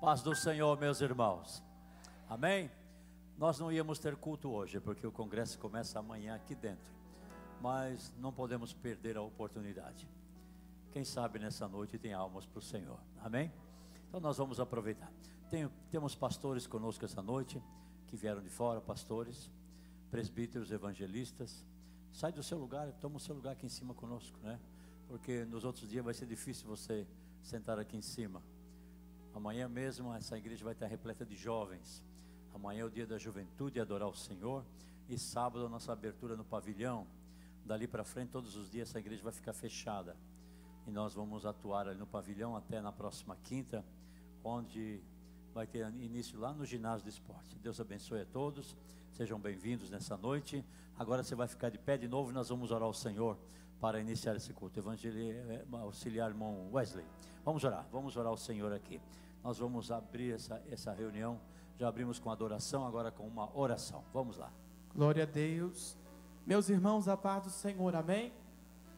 Paz do Senhor, meus irmãos. Amém? Nós não íamos ter culto hoje, porque o congresso começa amanhã aqui dentro. Mas não podemos perder a oportunidade. Quem sabe nessa noite tem almas para o Senhor. Amém? Então nós vamos aproveitar. Tem, temos pastores conosco essa noite, que vieram de fora, pastores, presbíteros, evangelistas. Sai do seu lugar, toma o seu lugar aqui em cima conosco, né? Porque nos outros dias vai ser difícil você sentar aqui em cima. Amanhã mesmo essa igreja vai estar repleta de jovens. Amanhã é o dia da juventude, adorar o Senhor. E sábado a nossa abertura no pavilhão. Dali para frente, todos os dias, essa igreja vai ficar fechada. E nós vamos atuar ali no pavilhão até na próxima quinta, onde vai ter início lá no ginásio de esporte. Deus abençoe a todos. Sejam bem-vindos nessa noite. Agora você vai ficar de pé de novo e nós vamos orar ao Senhor para iniciar esse culto. Evangelho, auxiliar irmão Wesley. Vamos orar, vamos orar ao Senhor aqui. Nós vamos abrir essa, essa reunião. Já abrimos com adoração, agora com uma oração. Vamos lá. Glória a Deus. Meus irmãos, a paz do Senhor, amém?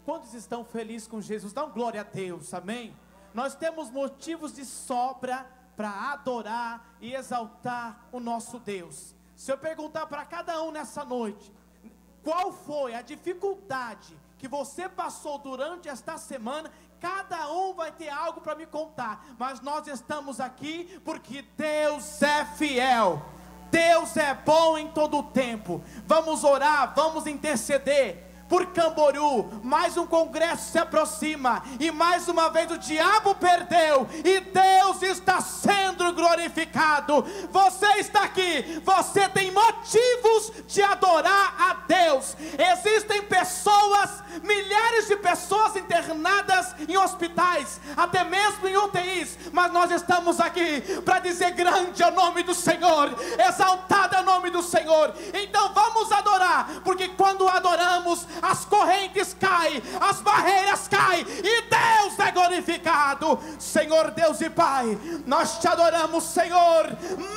Quantos estão felizes com Jesus? Dão glória a Deus, amém? Nós temos motivos de sobra para adorar e exaltar o nosso Deus. Se eu perguntar para cada um nessa noite, qual foi a dificuldade que você passou durante esta semana Cada um vai ter algo para me contar, mas nós estamos aqui porque Deus é fiel. Deus é bom em todo o tempo. Vamos orar, vamos interceder por Camboriú, mais um congresso se aproxima, e mais uma vez o diabo perdeu, e Deus está sendo glorificado. Você está aqui, você tem motivos de adorar a Deus. Existem pessoas, milhares de pessoas internadas em hospitais, até mesmo em UTIs, mas nós estamos aqui para dizer: grande é o nome do Senhor, exaltado é o nome do Senhor. Então vamos adorar, porque quando adoramos, as correntes caem, as barreiras caem e Deus é glorificado. Senhor Deus e Pai, nós te adoramos, Senhor,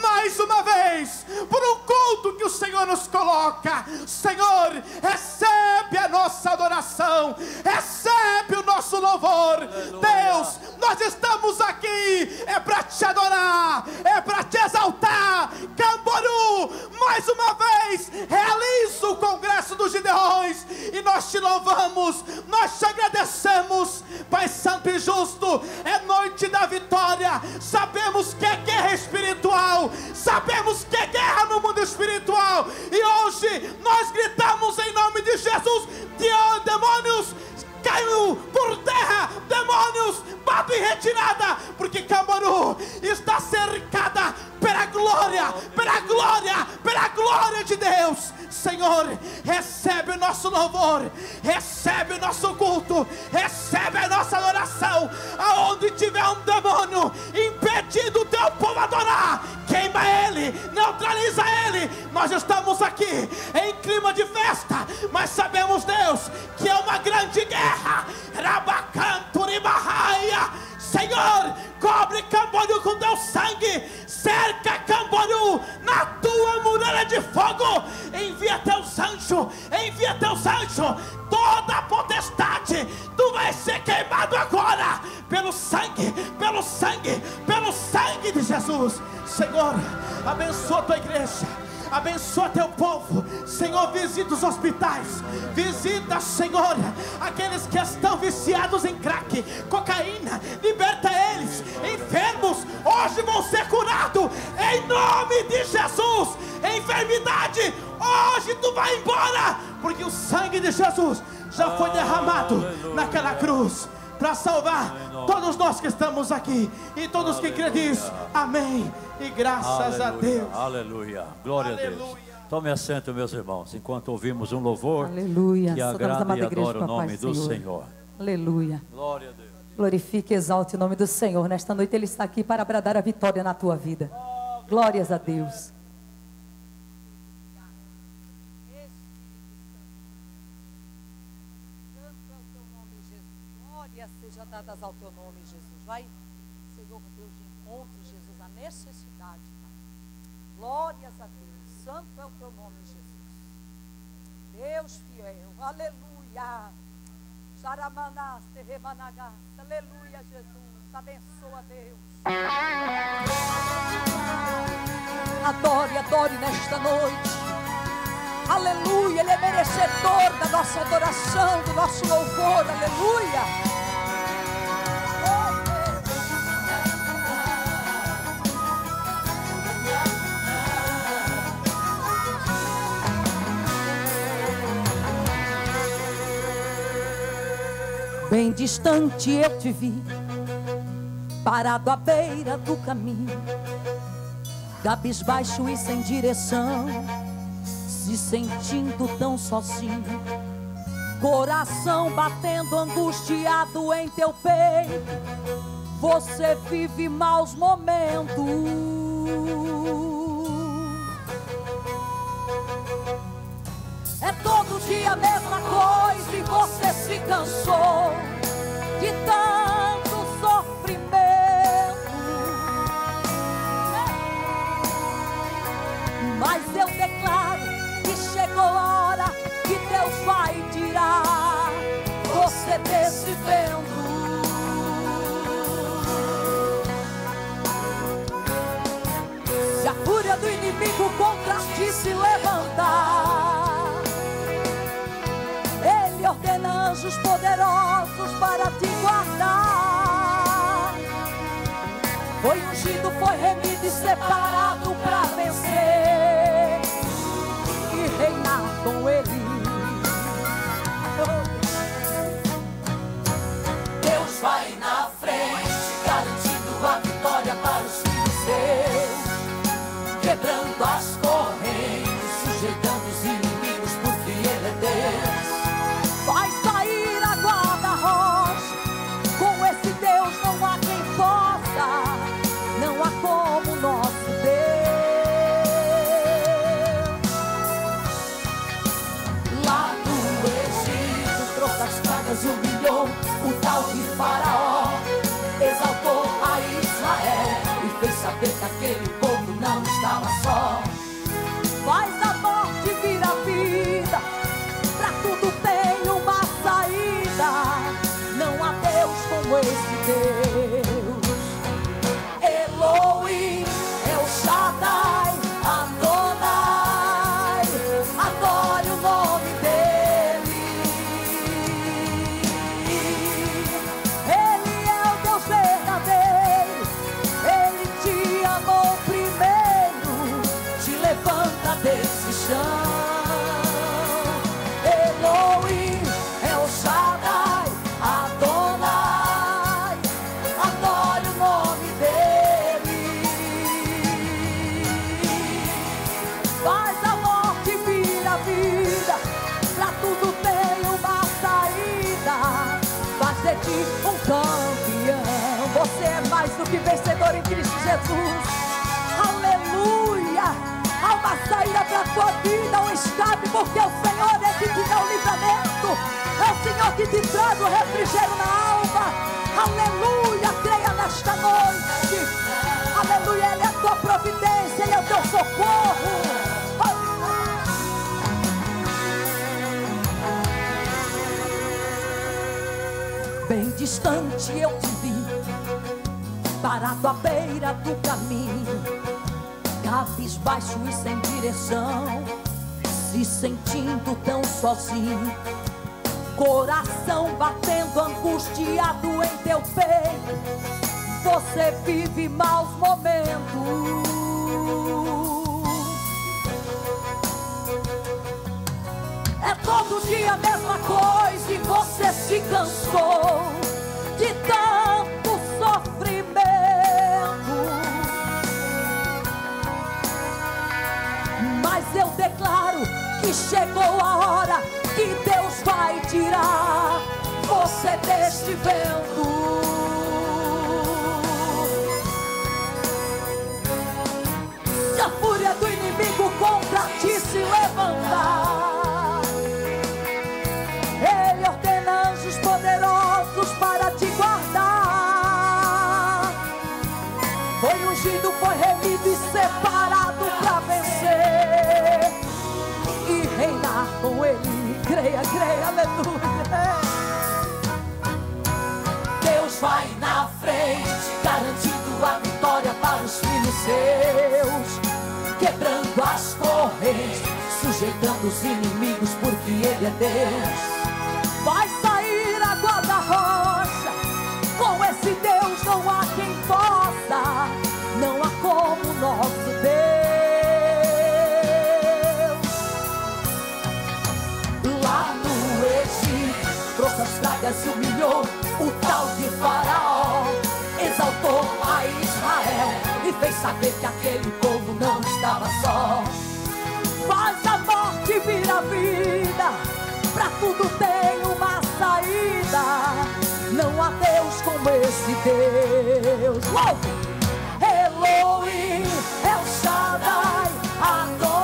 mais uma vez, por um culto que o Senhor nos coloca. Senhor, recebe a nossa adoração, recebe o nosso louvor. Deus, nós estamos aqui é para te adorar, é para te exaltar. Camboru, mais uma vez, realiza o congresso dos Gideões e nós te louvamos, nós te agradecemos, Pai Santo e Justo. É noite da vitória. Sabemos que é guerra espiritual, sabemos que é guerra no mundo espiritual, e hoje nós gritamos em nome de Jesus: demônios caiu por terra, demônios, bate em retirada, porque Camaru está cercada pela glória, pela glória, glória de Deus. Senhor, recebe o nosso louvor, recebe o nosso culto, recebe a nossa adoração. Aonde tiver um demônio impedindo o teu povo adorar, queima ele, neutraliza ele. Nós estamos aqui em clima de festa, mas sabemos, Deus, que é uma grande guerra. Rabacanturibahaia. Senhor, cobre Camboriú com teu sangue, cerca Camboriú na tua muralha de fogo, envia teu anjos, envia teu anjos, toda a potestade, tu vais ser queimado agora, pelo sangue, pelo sangue, pelo sangue de Jesus. Senhor, abençoa tua igreja abençoa teu povo, Senhor. Visita os hospitais, visita, Senhor, aqueles que estão viciados em crack, cocaína, liberta eles, enfermos, hoje vão ser curados, em nome de Jesus. Enfermidade, hoje tu vai embora, porque o sangue de Jesus já foi derramado naquela cruz para salvar todos nós que estamos aqui e todos que creem nisso. Amém. E graças aleluia, a Deus. Aleluia. Glória aleluia. a Deus. Tome assento, meus irmãos, enquanto ouvimos um louvor aleluia. que agrada e adora o nome do Senhor. Senhor. Aleluia. Glória a Deus. Glorifique e exalte o nome do Senhor. Nesta noite Ele está aqui para bradar a vitória na tua vida. Glórias a Deus. Dadas ao teu nome, Jesus. Vai, Senhor Deus, de encontro, Jesus, a necessidade. Glórias a Deus. Santo é o teu nome, Jesus. Deus fiel. Aleluia. Aleluia, Jesus. Abençoa, Deus. adore nesta noite. Aleluia, Ele é merecedor da nossa adoração, do nosso louvor. Aleluia. Bem distante eu te vi, parado à beira do caminho, cabisbaixo e sem direção, se sentindo tão sozinho, coração batendo angustiado em teu peito. Você vive maus momentos. Se cansou de tanto sofrimento. Mas eu declaro que chegou a hora que Deus vai tirar você desse vento. Se a fúria do inimigo contra ti se levantar, anjos poderosos para te guardar. Foi ungido, foi remido e separado para vencer e reinar com Ele. Deus vai na frente, garantindo a vitória para os filhos seus, quebrando as não estava só. Vencedor em Cristo Jesus. Aleluia! Há uma saída para a tua vida, um escape, porque o Senhor é que te dá o livramento. É o Senhor que te traz o refrigério na alma. Aleluia! Creia nesta noite. Aleluia! Ele é a tua providência, Ele é o teu socorro. Bem distante eu te parado à beira do caminho, cabisbaixo e sem direção, se sentindo tão sozinho, coração batendo angustiado em teu peito, você vive maus momentos. É todo dia a mesma coisa e você se cansou de tanto chegou a hora que Deus vai tirar você deste vento. Se a fúria do inimigo contra ti se levantar, Ele ordena anjos poderosos para te guardar. Foi ungido, foi remido e separado com Ele. Creia, creia, aleluia. Deus vai na frente, garantindo a vitória para os filhos seus, quebrando as correntes, sujeitando os inimigos, porque Ele é Deus. Trouxe as pragas e humilhou o tal de Faraó, exaltou a Israel e fez saber que aquele povo não estava só. Faz a morte vira vida, pra tudo tem uma saída. Não há Deus como esse Deus. Uou! Elohim, El Shaddai, Adonai,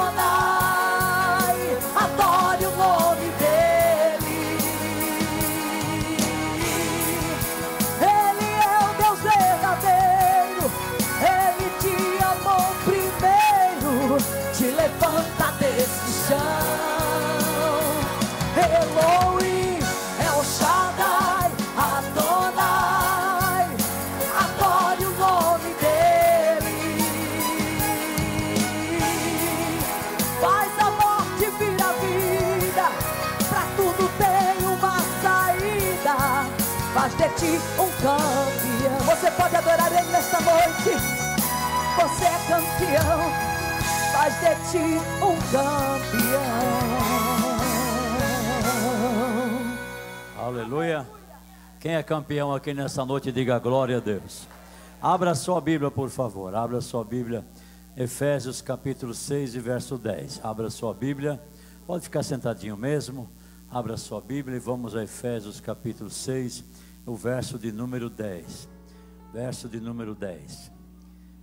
um campeão. Você pode adorar ele nesta noite. Você é campeão. Faz de ti um campeão. Aleluia. Quem é campeão aqui nessa noite, diga glória a Deus. Abra sua Bíblia, por favor. Abra sua Bíblia. Efésios capítulo 6 e verso 10. Abra sua Bíblia. Pode ficar sentadinho mesmo. Abra sua Bíblia e vamos a Efésios capítulo 6, o verso de número 10. Verso de número 10.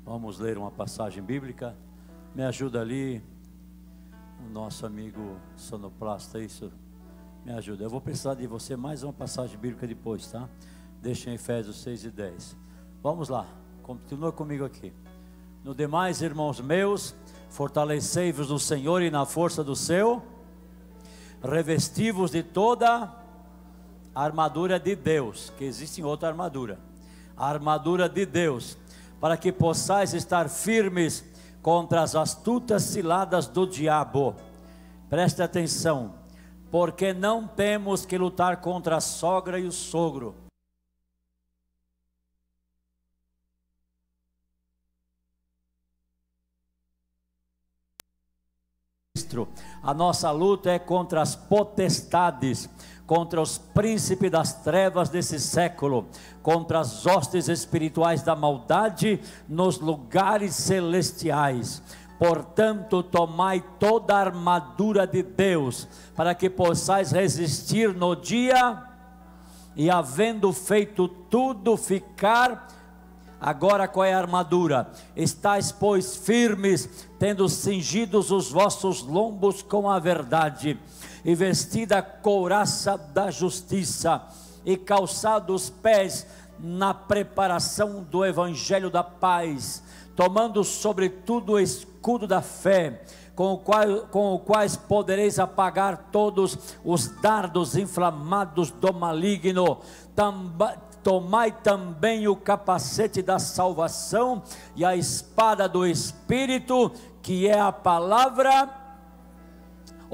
Vamos ler uma passagem bíblica. Me ajuda ali, o nosso amigo sonoplasta, isso. Me ajuda. Eu vou precisar de você mais uma passagem bíblica depois, tá? Deixa em Efésios 6 e 10. Vamos lá, continua comigo aqui. No demais, irmãos meus, fortalecei-vos no Senhor e na força do seu, revesti-vos de toda a armadura de Deus, que existe outra armadura, a armadura de Deus, para que possais estar firmes contra as astutas ciladas do diabo. Preste atenção, porque não temos que lutar contra a sogra e o sogro. A nossa luta é contra as potestades, contra os príncipes das trevas desse século, contra as hostes espirituais da maldade nos lugares celestiais. Portanto, tomai toda a armadura de Deus, para que possais resistir no dia e, havendo feito tudo, ficar. Agora qual é a armadura? Estais, pois, firmes, tendo cingidos os vossos lombos com a verdade, e vestida a couraça da justiça, e calçados os pés na preparação do evangelho da paz, tomando sobretudo o escudo da fé, com o, qual, com o quais podereis apagar todos os dardos inflamados do maligno. Tamba, tomai também o capacete da salvação e a espada do Espírito, que é a palavra,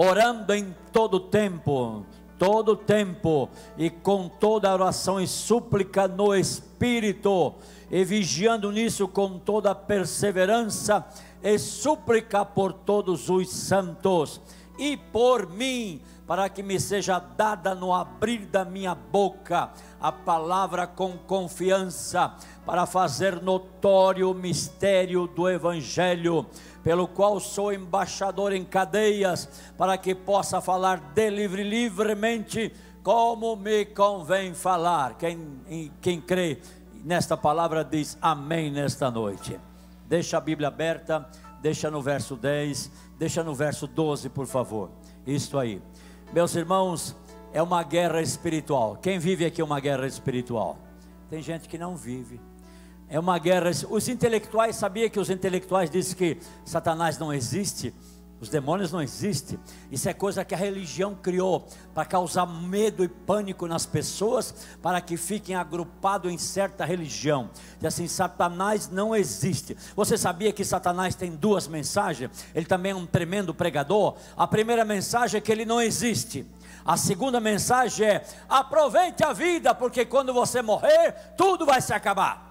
orando em todo tempo, todo tempo, e com toda oração e súplica no Espírito, e vigiando nisso com toda perseverança e súplica por todos os santos, e por mim, para que me seja dada no abrir da minha boca a palavra com confiança, para fazer notório o mistério do Evangelho, pelo qual sou embaixador em cadeias, para que possa falar dele livremente, como me convém falar. Quem, quem crê nesta palavra diz amém nesta noite. Deixa a Bíblia aberta, deixa no verso 10, deixa no verso 12, por favor. Isto aí. Meus irmãos, é uma guerra espiritual. Quem vive aqui uma guerra espiritual? Tem gente que não vive. É uma guerra. Os intelectuais, sabia que os intelectuais dizem que Satanás não existe? Os demônios não existem. Isso é coisa que a religião criou para causar medo e pânico nas pessoas, para que fiquem agrupados em certa religião. E assim, Satanás não existe. Você sabia que Satanás tem duas mensagens? Ele também é um tremendo pregador. A primeira mensagem é que ele não existe. A segunda mensagem é: aproveite a vida, porque quando você morrer, tudo vai se acabar.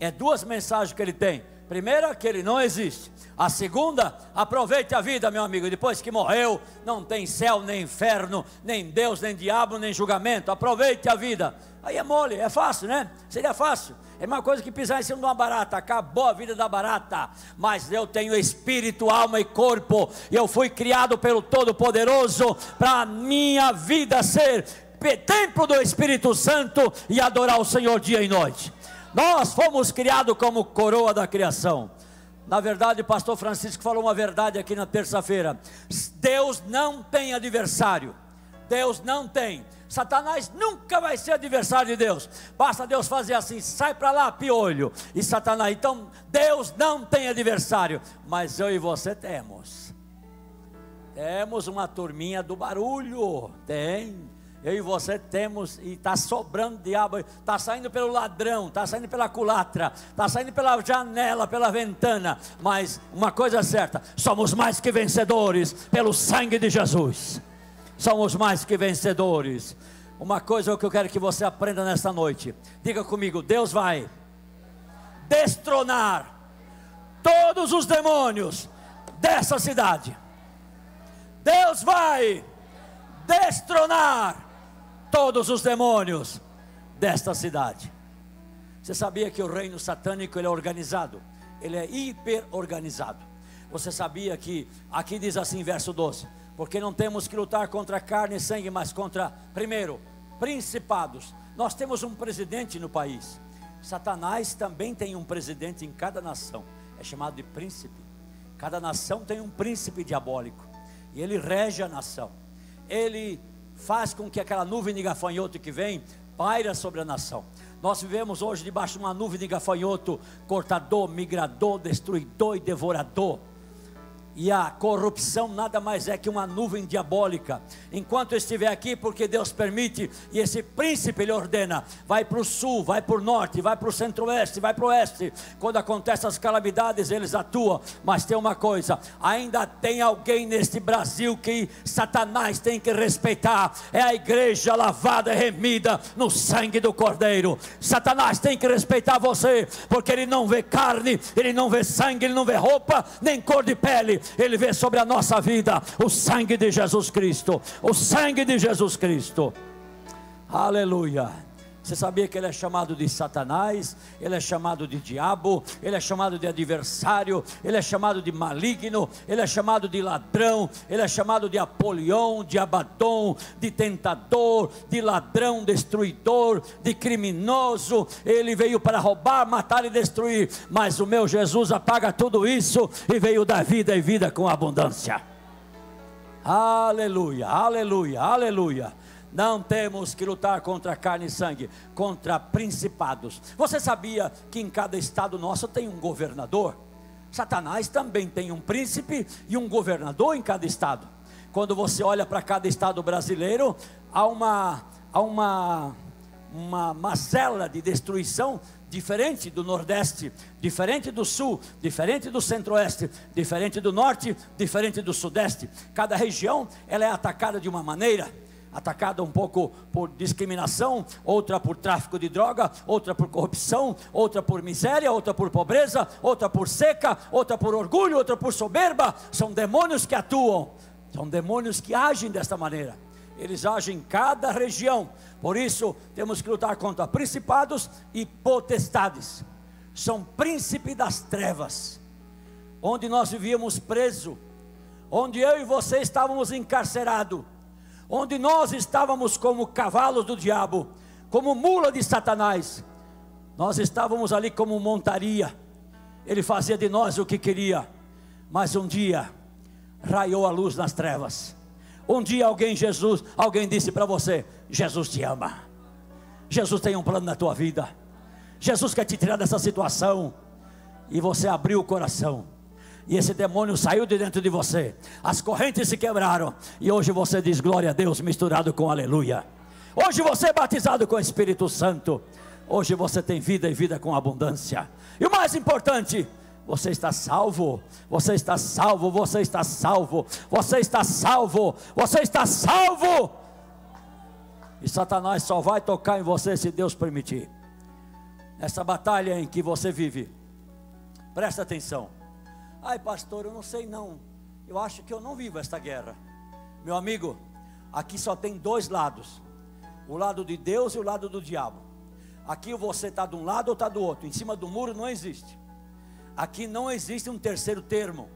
É duas mensagens que ele tem. Primeira, que ele não existe. A segunda, aproveite a vida, meu amigo. Depois que morreu, não tem céu, nem inferno, nem Deus, nem diabo, nem julgamento. Aproveite a vida. Aí é mole, é fácil, né? Seria fácil. É uma coisa que pisar em cima de uma barata. Acabou a vida da barata. Mas eu tenho espírito, alma e corpo. E eu fui criado pelo Todo-Poderoso para a minha vida ser templo do Espírito Santo e adorar o Senhor dia e noite. Nós fomos criados como coroa da criação. Na verdade, o pastor Francisco falou uma verdade aqui na terça-feira. Deus não tem adversário. Deus não tem. Satanás nunca vai ser adversário de Deus. Basta Deus fazer assim, sai para lá, piolho. E Satanás, então Deus não tem adversário, mas eu e você temos. Temos uma turminha do barulho, tem. Eu e você temos, e está sobrando diabo, está saindo pelo ladrão, está saindo pela culatra, está saindo pela janela, pela ventana. Mas uma coisa é certa: somos mais que vencedores pelo sangue de Jesus. Somos mais que vencedores. Uma coisa é o que eu quero que você aprenda nesta noite. Diga comigo: Deus vai destronar todos os demônios dessa cidade. Deus vai destronar todos os demônios desta cidade. Você sabia que o reino satânico ele é organizado? Ele é hiper organizado. Você sabia que aqui diz assim, verso 12: porque não temos que lutar contra carne e sangue, mas contra, primeiro, principados. Nós temos um presidente no país. Satanás também tem um presidente em cada nação, é chamado de príncipe. Cada nação tem um príncipe diabólico, e ele rege a nação. Ele faz com que aquela nuvem de gafanhoto que vem paira sobre a nação. Nós vivemos hoje debaixo de uma nuvem de gafanhoto, cortador, migrador, destruidor e devorador. E a corrupção nada mais é que uma nuvem diabólica. Enquanto estiver aqui, porque Deus permite, e esse príncipe ele ordena, vai para o sul, vai para o norte, vai para o centro-oeste, vai para o oeste. Quando acontecem as calamidades, eles atuam. Mas tem uma coisa: ainda tem alguém neste Brasil que Satanás tem que respeitar. É a igreja lavada e remida no sangue do Cordeiro. Satanás tem que respeitar você, porque ele não vê carne, ele não vê sangue, ele não vê roupa, nem cor de pele ele vê sobre a nossa vida o sangue de Jesus Cristo. O sangue de Jesus Cristo. Aleluia. Você sabia que ele é chamado de Satanás, ele é chamado de diabo, ele é chamado de adversário, ele é chamado de maligno, ele é chamado de ladrão, ele é chamado de Apolião, de Abaddon, de tentador, de ladrão, destruidor, de criminoso. Ele veio para roubar, matar e destruir, mas o meu Jesus apaga tudo isso e veio dar vida e vida com abundância. Aleluia, aleluia, aleluia. Não temos que lutar contra carne e sangue, contra principados. Você sabia que em cada estado nosso tem um governador? Satanás também tem um príncipe e um governador em cada estado. Quando você olha para cada estado brasileiro, há uma, há uma, uma macela de destruição diferente do Nordeste, diferente do Sul, diferente do Centro-Oeste, diferente do Norte, diferente do Sudeste. Cada região ela é atacada de uma maneira atacada um pouco por discriminação, outra por tráfico de droga, outra por corrupção, outra por miséria, outra por pobreza, outra por seca, outra por orgulho, outra por soberba. São demônios que atuam, são demônios que agem desta maneira. Eles agem em cada região. Por isso, temos que lutar contra principados e potestades. São príncipe das trevas. Onde nós vivíamos preso, onde eu e você estávamos encarcerados onde nós estávamos como cavalos do diabo, como mula de Satanás, nós estávamos ali como montaria, ele fazia de nós o que queria, mas um dia raiou a luz nas trevas. Um dia alguém, Jesus, alguém disse para você: Jesus te ama, Jesus tem um plano na tua vida, Jesus quer te tirar dessa situação, e você abriu o coração E esse demônio saiu de dentro de você. As correntes se quebraram. E hoje você diz glória a Deus misturado com aleluia. Hoje você é batizado com o Espírito Santo. Hoje você tem vida e vida com abundância. E o mais importante, você está salvo, você está salvo, você está salvo, você está salvo, você está salvo. E Satanás só vai tocar em você se Deus permitir. Essa batalha em que você vive, presta atenção. Ai, pastor, eu não sei não. Eu acho que eu não vivo esta guerra. Meu amigo, aqui só tem dois lados: o lado de Deus e o lado do diabo. Aqui você está de um lado ou está do outro. Em cima do muro não existe. Aqui não existe um terceiro termo.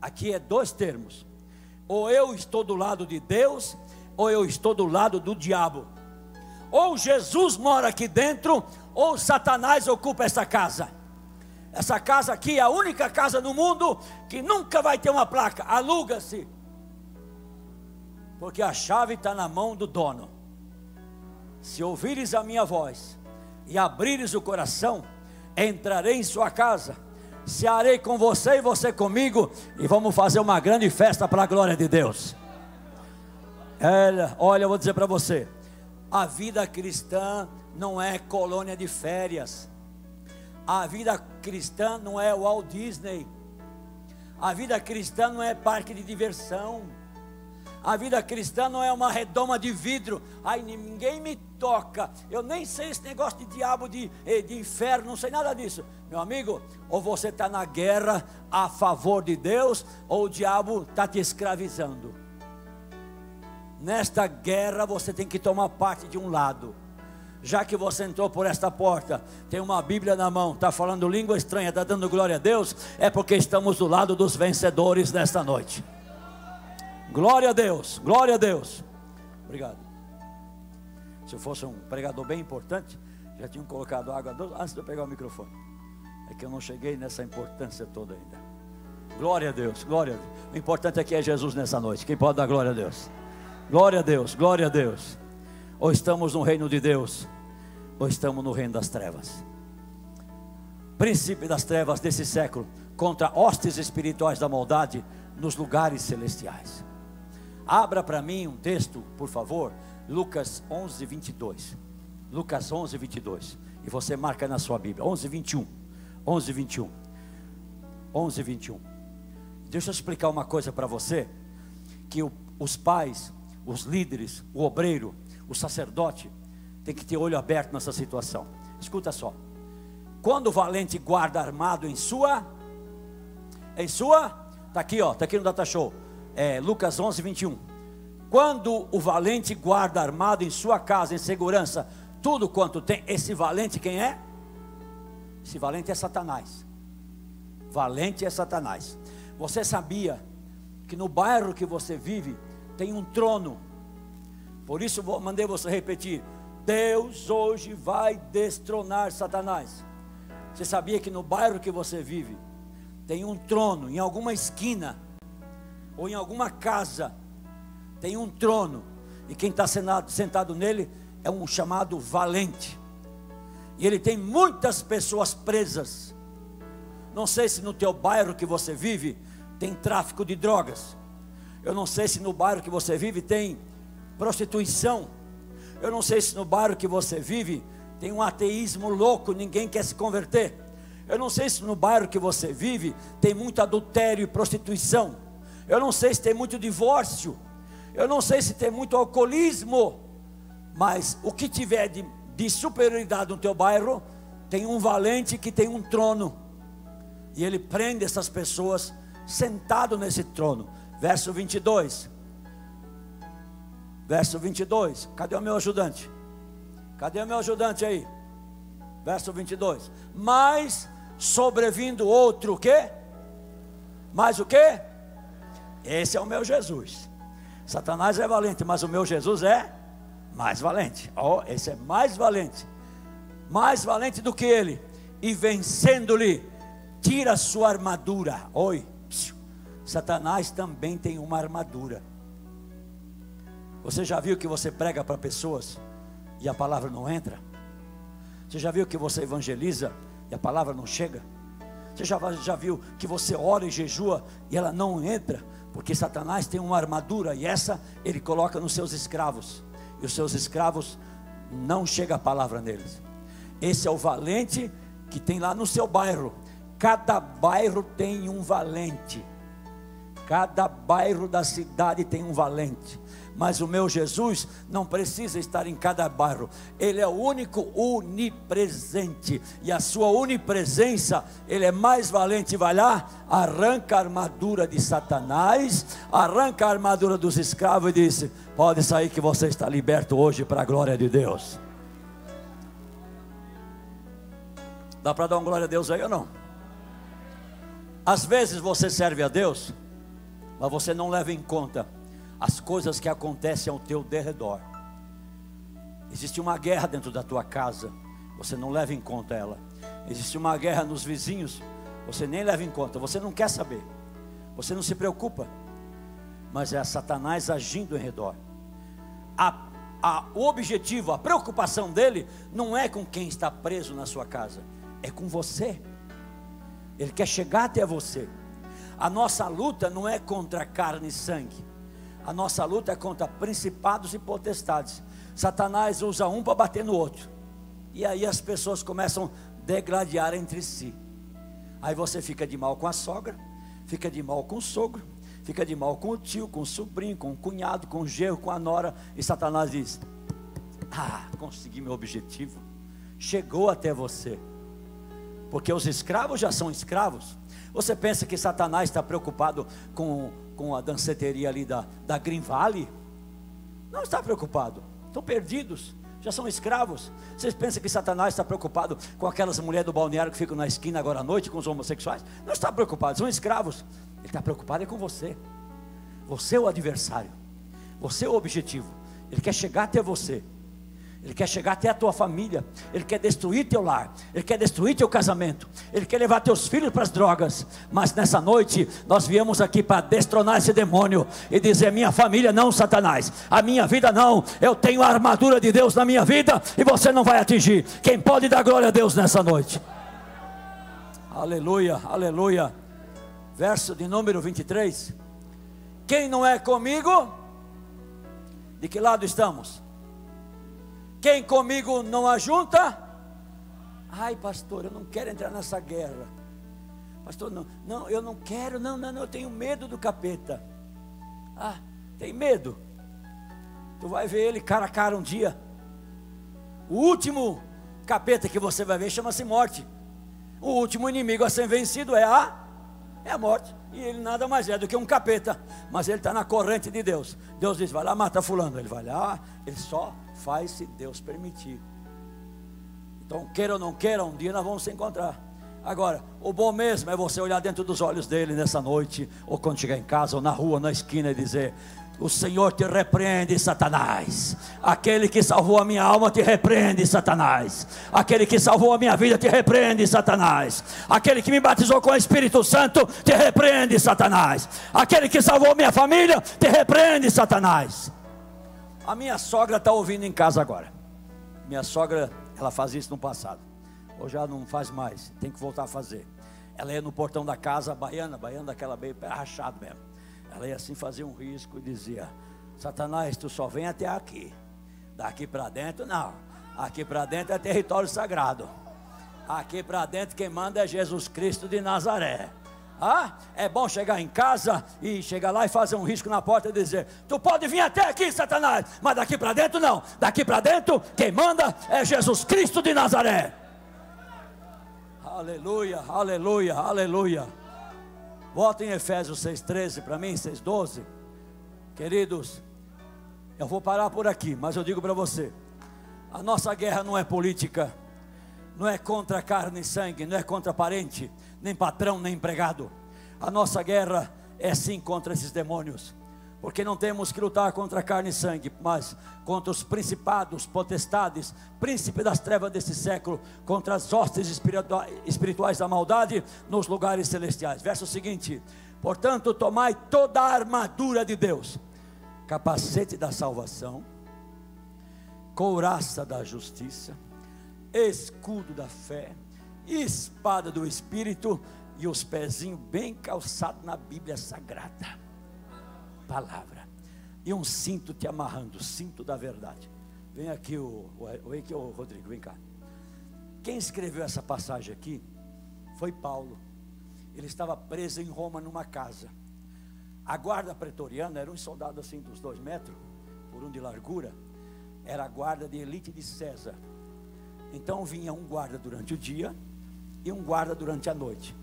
Aqui é dois termos. Ou eu estou do lado de Deus, ou eu estou do lado do diabo. Ou Jesus mora aqui dentro, ou Satanás ocupa essa casa. Essa casa aqui é a única casa no mundo que nunca vai ter uma placa. Aluga-se. Porque a chave está na mão do dono. Se ouvires a minha voz e abrires o coração, entrarei em sua casa, cearei com você e você comigo, e vamos fazer uma grande festa para a glória de Deus. olha, eu vou dizer para você: a vida cristã não é colônia de férias. A vida cristã não é Walt Disney. A vida cristã não é parque de diversão. A vida cristã não é uma redoma de vidro. Ai, ninguém me toca. Eu nem sei esse negócio de diabo, de, eh, de inferno, não sei nada disso. Meu amigo, ou você está na guerra a favor de Deus, ou o diabo está te escravizando. Nesta guerra você tem que tomar parte de um lado já que você entrou por esta porta, tem uma Bíblia na mão, está falando língua estranha, está dando glória a Deus, é porque estamos do lado dos vencedores nesta noite. Glória a Deus, glória a Deus. Obrigado. Se eu fosse um pregador bem importante, já tinham colocado água antes de eu pegar o microfone. É que eu não cheguei nessa importância toda ainda. Glória a Deus, glória a Deus. O importante aqui é Jesus nessa noite. Quem pode dar glória a Deus? Glória a Deus, glória a Deus. Ou estamos no reino de Deus, ou estamos no reino das trevas. Príncipe das trevas desse século contra hostes espirituais da maldade nos lugares celestiais. Abra para mim um texto, por favor, Lucas 11, 22. Lucas 11, 22. E você marca na sua Bíblia. 11, 21. 11, 21. 11, 21. Deixa eu explicar uma coisa para você: que o, os pais, os líderes, o obreiro, o sacerdote, tem que ter olho aberto nessa situação. Escuta só. Quando o valente guarda armado em sua, em sua, tá aqui ó, tá aqui no data show, é, Lucas 11, 21. Quando o valente guarda armado em sua casa, em segurança, tudo quanto tem, esse valente quem é? Esse valente é Satanás. Valente é Satanás. Você sabia que no bairro que você vive tem um trono? Por isso mandei você repetir: Deus hoje vai destronar Satanás. Você sabia que no bairro que você vive tem um trono, em alguma esquina, ou em alguma casa, tem um trono, e quem está sentado nele é um chamado valente, e ele tem muitas pessoas presas. Não sei se no teu bairro que você vive tem tráfico de drogas, eu não sei se no bairro que você vive tem prostituição, eu não sei se no bairro que você vive tem um ateísmo louco, ninguém quer se converter. Eu não sei se no bairro que você vive tem muito adultério e prostituição. Eu não sei se tem muito divórcio. Eu não sei se tem muito alcoolismo. Mas o que tiver de, de superioridade no teu bairro, tem um valente que tem um trono. E ele prende essas pessoas sentado nesse trono. Verso 22. Verso 22. Cadê o meu ajudante? Cadê o meu ajudante aí? Verso 22. Mas sobrevindo outro o quê? Mais o quê? Esse é o meu Jesus. Satanás é valente, mas o meu Jesus é mais valente. Oh, esse é mais valente. Mais valente do que ele. E vencendo-lhe, tira sua armadura. Oi. Satanás também tem uma armadura. Você já viu que você prega para pessoas e a palavra não entra? Você já viu que você evangeliza e a palavra não chega? Você já, já viu que você ora e jejua e ela não entra? Porque Satanás tem uma armadura e essa ele coloca nos seus escravos. E os seus escravos não chega a palavra neles. Esse é o valente que tem lá no seu bairro. Cada bairro tem um valente. Cada bairro da cidade tem um valente. Mas o meu Jesus não precisa estar em cada bairro. Ele é o único onipresente. E a sua onipresença, ele é mais valente. Vai lá, arranca a armadura de Satanás, arranca a armadura dos escravos e disse: Pode sair que você está liberto hoje para a glória de Deus. Dá para dar uma glória a Deus aí ou não? Às vezes você serve a Deus, mas você não leva em conta as coisas que acontecem ao teu derredor. Existe uma guerra dentro da tua casa, você não leva em conta ela. Existe uma guerra nos vizinhos, você nem leva em conta, você não quer saber, você não se preocupa, mas é Satanás agindo em redor. A, a, o objetivo, a preocupação dele não é com quem está preso na sua casa, é com você. Ele quer chegar até você. A nossa luta não é contra carne e sangue. A nossa luta é contra principados e potestades. Satanás usa um para bater no outro. E aí as pessoas começam a degladiar entre si. Aí você fica de mal com a sogra, fica de mal com o sogro, fica de mal com o tio, com o sobrinho, com o cunhado, com o genro, com a nora. E Satanás diz: Ah, consegui meu objetivo. Chegou até você. Porque os escravos já são escravos. Você pensa que Satanás está preocupado com, com a danceteria ali da, da Green Valley? Não está preocupado. Estão perdidos. Já são escravos. Vocês pensam que Satanás está preocupado com aquelas mulheres do balneário que ficam na esquina agora à noite com os homossexuais? Não está preocupado, são escravos. Ele está preocupado é com você. Você é o adversário. Você é o objetivo. Ele quer chegar até você. Ele quer chegar até a tua família, Ele quer destruir teu lar, Ele quer destruir teu casamento, Ele quer levar teus filhos para as drogas. Mas nessa noite nós viemos aqui para destronar esse demônio e dizer: minha família não, Satanás, a minha vida não. Eu tenho a armadura de Deus na minha vida e você não vai atingir. Quem pode dar glória a Deus nessa noite? Aleluia, aleluia. Verso de número 23. Quem não é comigo, de que lado estamos? Quem comigo não ajunta? Ai, pastor, eu não quero entrar nessa guerra. Pastor, não, não, eu não quero, não, não, eu tenho medo do capeta. Ah, tem medo? Tu vai ver ele cara a cara um dia. O último capeta que você vai ver chama-se morte. O último inimigo a ser vencido é a é a morte. E ele nada mais é do que um capeta. Mas ele está na corrente de Deus. Deus diz: vai lá, mata fulano. Ele vai lá, ele só faz se Deus permitir. Então, queira ou não queira, um dia nós vamos se encontrar. Agora, o bom mesmo é você olhar dentro dos olhos dele nessa noite, ou quando chegar em casa, ou na rua, na esquina, e dizer: O Senhor te repreende, Satanás. Aquele que salvou a minha alma te repreende, Satanás. Aquele que salvou a minha vida te repreende, Satanás. Aquele que me batizou com o Espírito Santo te repreende, Satanás. Aquele que salvou minha família te repreende, Satanás. A minha sogra está ouvindo em casa agora. Minha sogra, ela fazia isso no passado. Hoje já não faz mais, tem que voltar a fazer. Ela ia no portão da casa, baiana, baiana daquela bem rachado mesmo. Ela ia assim fazer um risco e dizia: Satanás, tu só vem até aqui. Daqui para dentro, não. Aqui para dentro é território sagrado. Aqui para dentro quem manda é Jesus Cristo de Nazaré. Ah, é bom chegar em casa e chegar lá e fazer um risco na porta e dizer: Tu pode vir até aqui, Satanás, mas daqui para dentro não. Daqui para dentro, quem manda é Jesus Cristo de Nazaré. Aleluia, aleluia, aleluia. Volta em Efésios 6,13 para mim, 6,12. Queridos, eu vou parar por aqui, mas eu digo para você: a nossa guerra não é política, não é contra carne e sangue, não é contra parente nem patrão, nem empregado. A nossa guerra é sim contra esses demônios, porque não temos que lutar contra carne e sangue, mas contra os principados, potestades, príncipe das trevas desse século, contra as hostes espirituais da maldade nos lugares celestiais. Verso seguinte: portanto, tomai toda a armadura de Deus, capacete da salvação, couraça da justiça, escudo da fé espada do Espírito, e os pezinhos bem calçados na Bíblia Sagrada. Palavra. E um cinto te amarrando, cinto da verdade. Vem aqui o, o, aqui o Rodrigo, vem cá. Quem escreveu essa passagem aqui foi Paulo. Ele estava preso em Roma numa casa. A guarda pretoriana era um soldado assim dos dois metros, por um de largura. Era a guarda de elite de César. Então vinha um guarda durante o dia e um guarda durante a noite.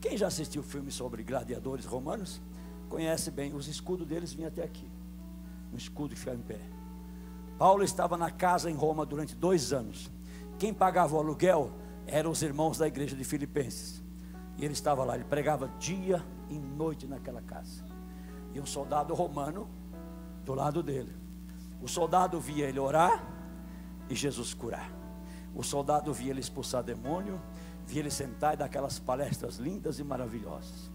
Quem já assistiu filme sobre gladiadores romanos, conhece bem, os escudos deles vinham até aqui. Um escudo que ficava em pé. Paulo estava na casa em Roma durante dois anos. Quem pagava o aluguel eram os irmãos da igreja de Filipenses. E ele estava lá, ele pregava dia e noite naquela casa. E um soldado romano do lado dele. O soldado via ele orar e Jesus curar. O soldado via ele expulsar demônio, via ele sentar e dar aquelas palestras lindas e maravilhosas.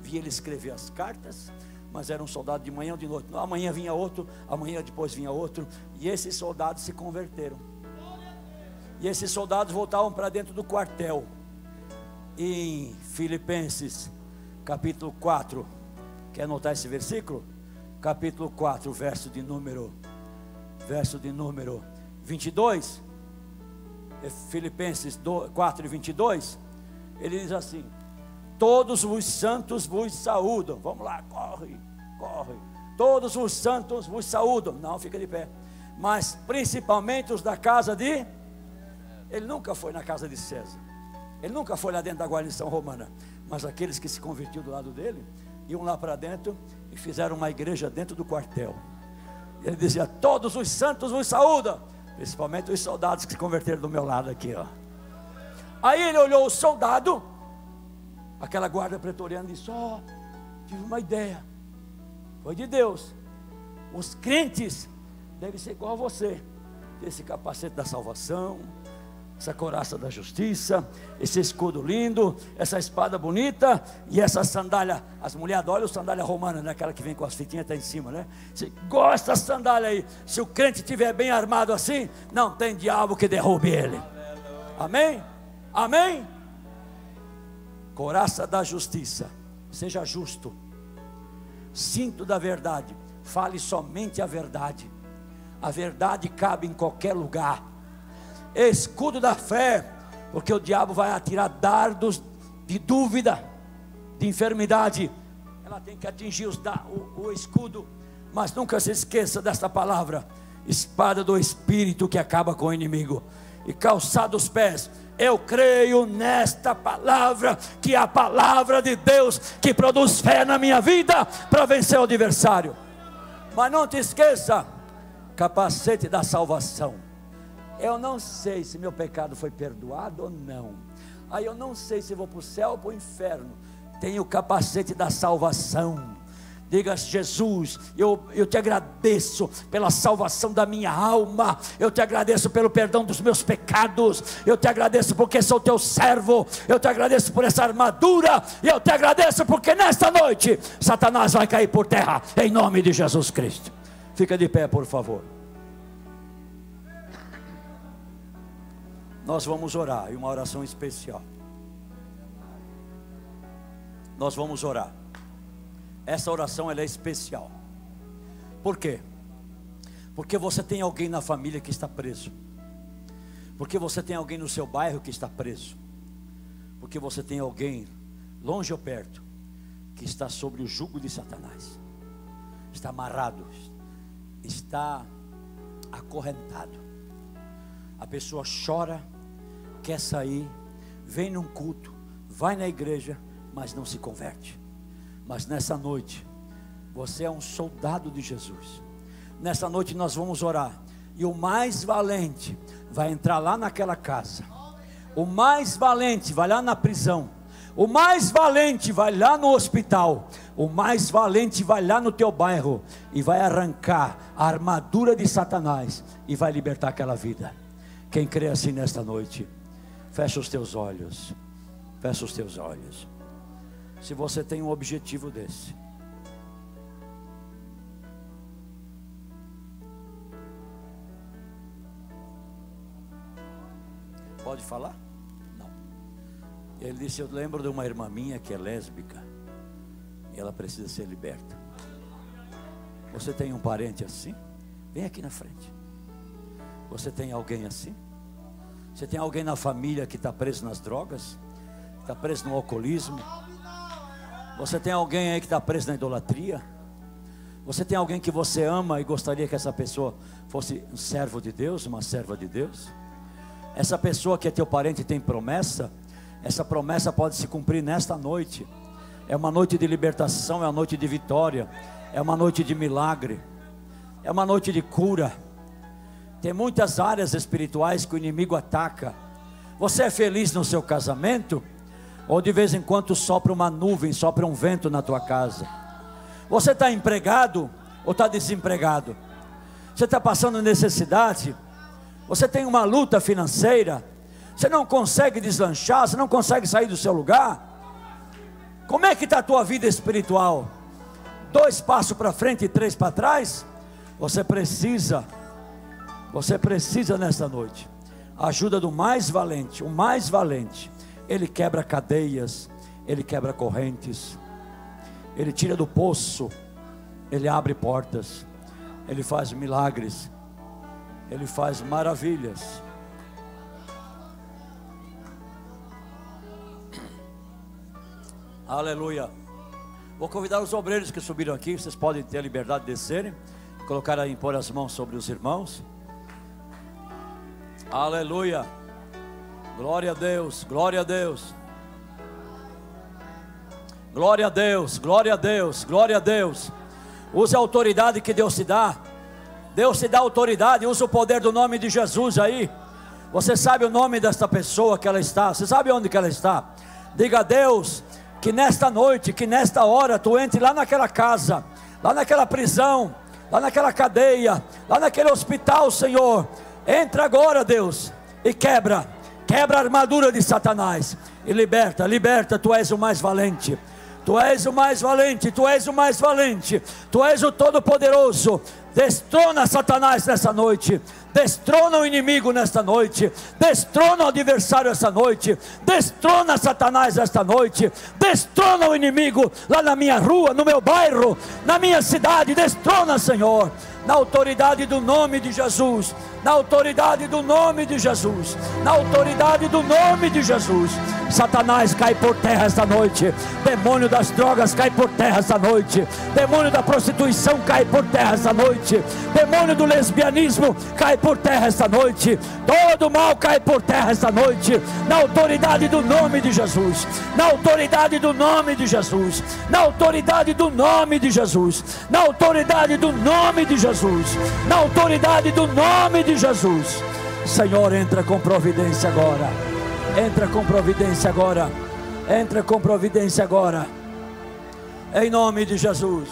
Via ele escrever as cartas, mas era um soldado de manhã ou de noite. Amanhã vinha outro, amanhã depois vinha outro. E esses soldados se converteram. E esses soldados voltavam para dentro do quartel em Filipenses, capítulo 4. Quer anotar esse versículo? Capítulo 4, verso de número verso de número 22. É Filipenses 4 e 22. Ele diz assim: Todos os santos vos saúdam. Vamos lá, corre, corre. Todos os santos vos saúdam. Não, fica de pé. Mas principalmente os da casa de. Ele nunca foi na casa de César. Ele nunca foi lá dentro da guarnição romana, mas aqueles que se convertiam do lado dele iam lá para dentro e fizeram uma igreja dentro do quartel. Ele dizia: Todos os santos vos saúdam, principalmente os soldados que se converteram do meu lado aqui, ó. Aí ele olhou o soldado, aquela guarda pretoriana disse: Ó, oh, tive uma ideia, foi de Deus. Os crentes devem ser igual a você, ter esse capacete da salvação essa coraça da justiça, esse escudo lindo, essa espada bonita e essa sandália. As mulheres olham sandália romana, né? aquela que vem com as fitinhas até em cima, né? Você gosta da sandália aí. Se o crente estiver bem armado assim, não tem diabo que derrube ele. Amém? Amém? Coraça da justiça, seja justo. Cinto da verdade, fale somente a verdade. A verdade cabe em qualquer lugar escudo da fé, porque o diabo vai atirar dardos de dúvida, de enfermidade. Ela tem que atingir os, o, o escudo, mas nunca se esqueça desta palavra: espada do espírito que acaba com o inimigo, e calçado os pés. Eu creio nesta palavra, que é a palavra de Deus que produz fé na minha vida para vencer o adversário. Mas não te esqueça, capacete da salvação eu não sei se meu pecado foi perdoado ou não. Aí eu não sei se vou para o céu ou para o inferno. Tenho o capacete da salvação. Diga, Jesus, eu, eu te agradeço pela salvação da minha alma, eu te agradeço pelo perdão dos meus pecados, eu te agradeço porque sou teu servo, eu te agradeço por essa armadura, e eu te agradeço porque nesta noite Satanás vai cair por terra, em nome de Jesus Cristo. Fica de pé, por favor. Nós vamos orar, e uma oração especial. Nós vamos orar. Essa oração ela é especial. Por quê? Porque você tem alguém na família que está preso. Porque você tem alguém no seu bairro que está preso. Porque você tem alguém longe ou perto que está sobre o jugo de Satanás. Está amarrado, está acorrentado. A pessoa chora, quer sair, vem num culto, vai na igreja, mas não se converte. Mas nessa noite, você é um soldado de Jesus. Nessa noite nós vamos orar. E o mais valente vai entrar lá naquela casa. O mais valente vai lá na prisão. O mais valente vai lá no hospital. O mais valente vai lá no teu bairro e vai arrancar a armadura de Satanás e vai libertar aquela vida. Quem crê assim nesta noite? Fecha os teus olhos. Fecha os teus olhos. Se você tem um objetivo desse. Pode falar? Não. Ele disse: Eu lembro de uma irmã minha que é lésbica e ela precisa ser liberta. Você tem um parente assim? Vem aqui na frente. Você tem alguém assim? Você tem alguém na família que está preso nas drogas? Está preso no alcoolismo? Você tem alguém aí que está preso na idolatria? Você tem alguém que você ama e gostaria que essa pessoa fosse um servo de Deus, uma serva de Deus? Essa pessoa que é teu parente tem promessa, essa promessa pode se cumprir nesta noite. É uma noite de libertação, é uma noite de vitória, é uma noite de milagre, é uma noite de cura. Tem muitas áreas espirituais que o inimigo ataca. Você é feliz no seu casamento? Ou de vez em quando sopra uma nuvem, sopra um vento na tua casa? Você está empregado ou está desempregado? Você está passando necessidade? Você tem uma luta financeira? Você não consegue deslanchar? Você não consegue sair do seu lugar? Como é que está a tua vida espiritual? Dois passos para frente e três para trás? Você precisa, você precisa nessa noite, a ajuda do mais valente, o mais valente. Ele quebra cadeias, ele quebra correntes, ele tira do poço, ele abre portas, ele faz milagres, ele faz maravilhas. Aleluia. Vou convidar os obreiros que subiram aqui, vocês podem ter a liberdade de descerem, colocar aí, impor as mãos sobre os irmãos. Aleluia. Glória a Deus, glória a Deus. Glória a Deus, glória a Deus, glória a Deus. Use a autoridade que Deus te dá. Deus te dá autoridade, use o poder do nome de Jesus aí. Você sabe o nome desta pessoa que ela está, você sabe onde que ela está. Diga a Deus que nesta noite, que nesta hora tu entre lá naquela casa, lá naquela prisão, lá naquela cadeia, lá naquele hospital, Senhor. Entra agora, Deus, e quebra, quebra a armadura de Satanás e liberta, liberta, tu és o mais valente. Tu és o mais valente, tu és o mais valente, tu és o todo-poderoso. Destrona Satanás nessa noite, destrona o inimigo nesta noite, destrona o adversário esta noite, destrona Satanás esta noite, destrona o inimigo lá na minha rua, no meu bairro, na minha cidade, destrona, Senhor, na autoridade do nome de Jesus, na autoridade do nome de Jesus, na autoridade do nome de Jesus. Satanás cai por terra esta noite, demônio das drogas cai por terra esta noite, demônio da prostituição cai por terra esta noite, demônio do lesbianismo cai por terra esta noite, todo mal cai por terra esta noite, na autoridade do nome de Jesus, na autoridade do nome de Jesus, na autoridade do nome de Jesus, na autoridade do nome de Jesus, na autoridade do nome de Jesus. Senhor, entra com providência agora. Entra com providência agora. Entra com providência agora. Em nome de Jesus.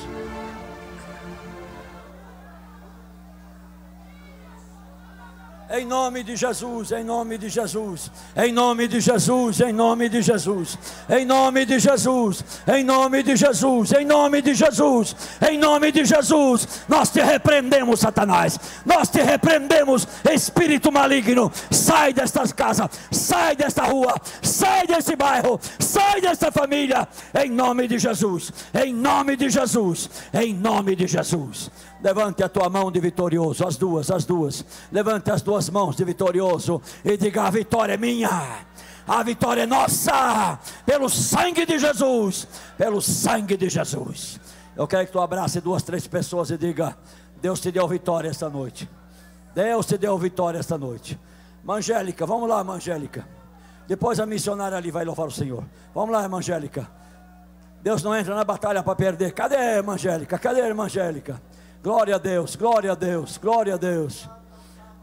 Em nome de Jesus, em nome de Jesus, em nome de Jesus, em nome de Jesus, em nome de Jesus, em nome de Jesus, em nome de Jesus, em nome de Jesus, nós te repreendemos, Satanás, nós te repreendemos, espírito maligno, sai destas casas, sai desta rua, sai desse bairro, sai desta família, em nome de Jesus, em nome de Jesus, em nome de Jesus. Levante a tua mão de vitorioso, as duas, as duas. Levante as duas mãos de vitorioso e diga: a vitória é minha. A vitória é nossa, pelo sangue de Jesus, pelo sangue de Jesus. Eu quero que tu abrace duas, três pessoas e diga: Deus te deu vitória esta noite. Deus te deu vitória esta noite. Mangélica, vamos lá, Mangélica. Depois a missionária ali vai louvar o Senhor. Vamos lá, Evangélica. Deus não entra na batalha para perder. Cadê a Evangélica? Cadê a Evangélica? Glória a Deus, glória a Deus, glória a Deus.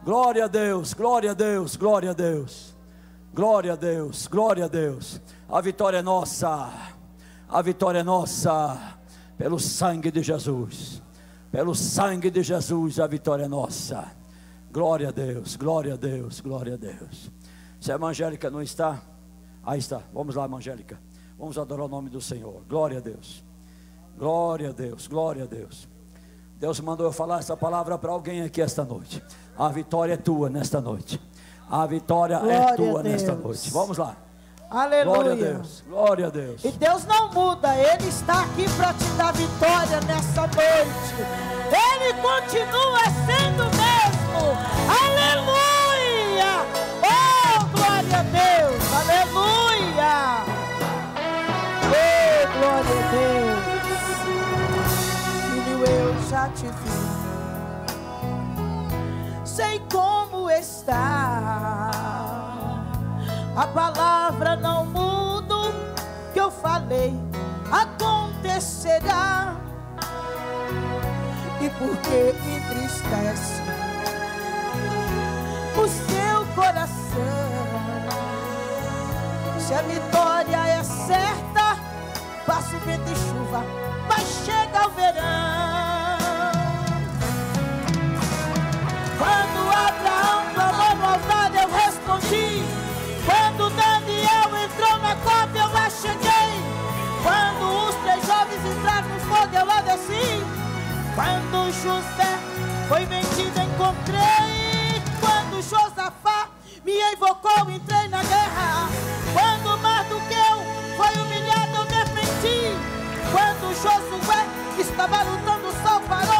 Glória a Deus, glória a Deus, glória a Deus. Glória a Deus, glória a Deus. A vitória é nossa. A vitória é nossa. Pelo sangue de Jesus. Pelo sangue de Jesus, a vitória é nossa. Glória a Deus, glória a Deus, glória a Deus. Se a evangélica não está, aí está. Vamos lá, evangélica. Vamos adorar o nome do Senhor. Glória a Deus. Glória a Deus, glória a Deus. Deus mandou eu falar essa palavra para alguém aqui esta noite. A vitória é tua nesta noite. A vitória é Glória tua a nesta noite. Vamos lá. Glória a Aleluia. Deus. Glória a Deus. E Deus não muda, Ele está aqui para te dar vitória nessa noite. Ele continua sendo o mesmo. Aleluia! Oh, glória a Deus! Aleluia! Oh, glória a Deus! Já te vi. Sei como está. A palavra não muda que eu falei acontecerá. E porque entristece o seu coração. Se a vitória é certa, passa o vento e chuva, mas chega o verão. Quando Abraão clamou altar, eu respondi. Quando Daniel entrou na cova, eu lá cheguei. Quando os três jovens entraram no fogo, eu lá desci. Quando José foi vendido, encontrei. Quando Josafá me invocou, entrei na guerra. Quando Mardoqueu foi humilhado, eu defendi. Quando Josué estava lutando, sol parou.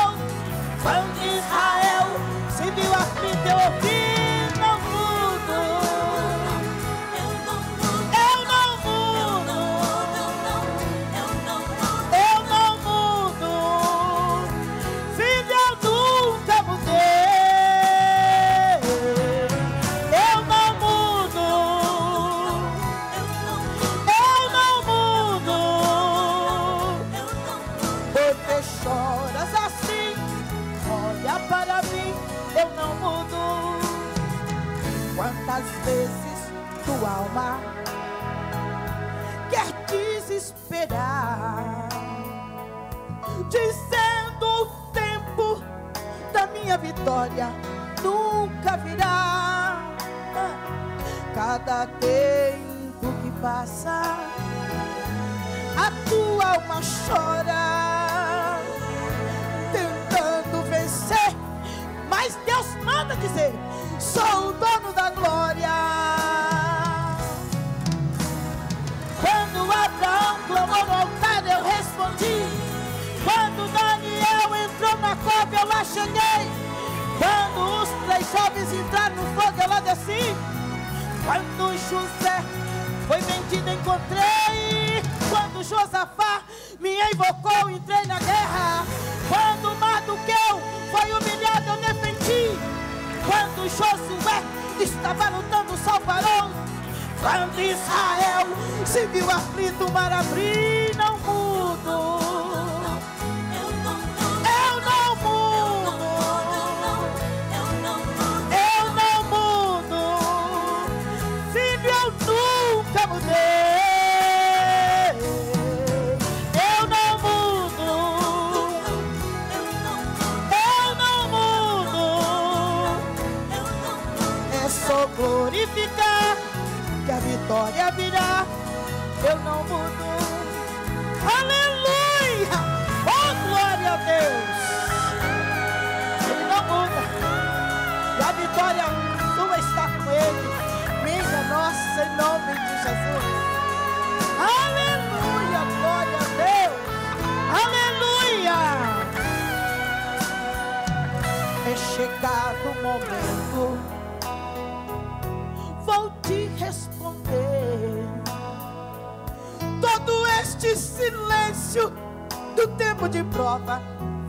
Responder. Todo este silêncio do tempo de prova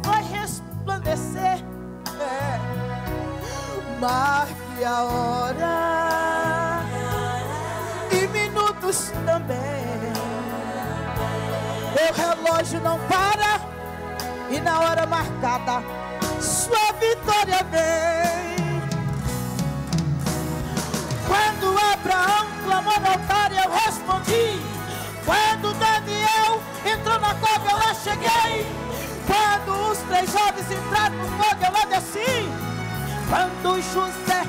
vai resplandecer. É. Marque a hora e minutos também. Meu relógio não para e na hora marcada sua vitória vem. Quando Altar, eu respondi. Quando Daniel entrou na cova, eu lá cheguei. Quando os três jovens entraram no fogo, eu lá desci. Quando José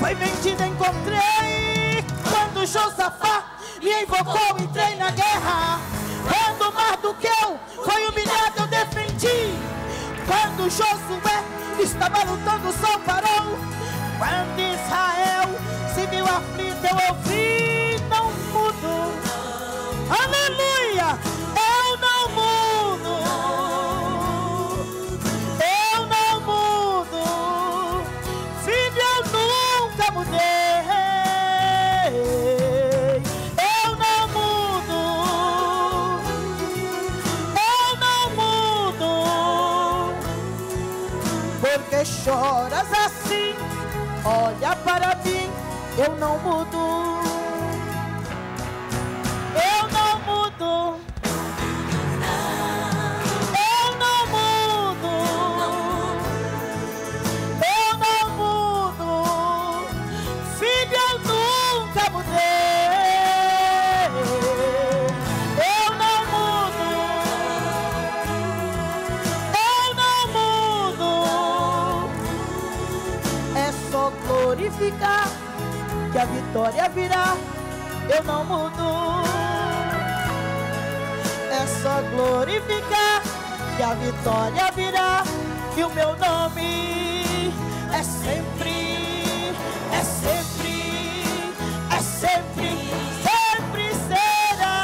foi vendido, encontrei. Quando Josafá me invocou, entrei na guerra. Quando Mardoqueu foi humilhado, eu defendi. Quando Josué estava lutando, sol parou. Quando Israel se viu aflito, eu ouvi, não mudo. Aleluia! Eu não mudo. Eu não mudo. Filho, eu nunca mudei. Eu não mudo. Eu não mudo. Porque choras assim? Olha para mim, eu não mudo. Que a vitória virá. Eu não mudo. É só glorificar que a vitória virá. E o meu nome é sempre, é sempre, é sempre, sempre será.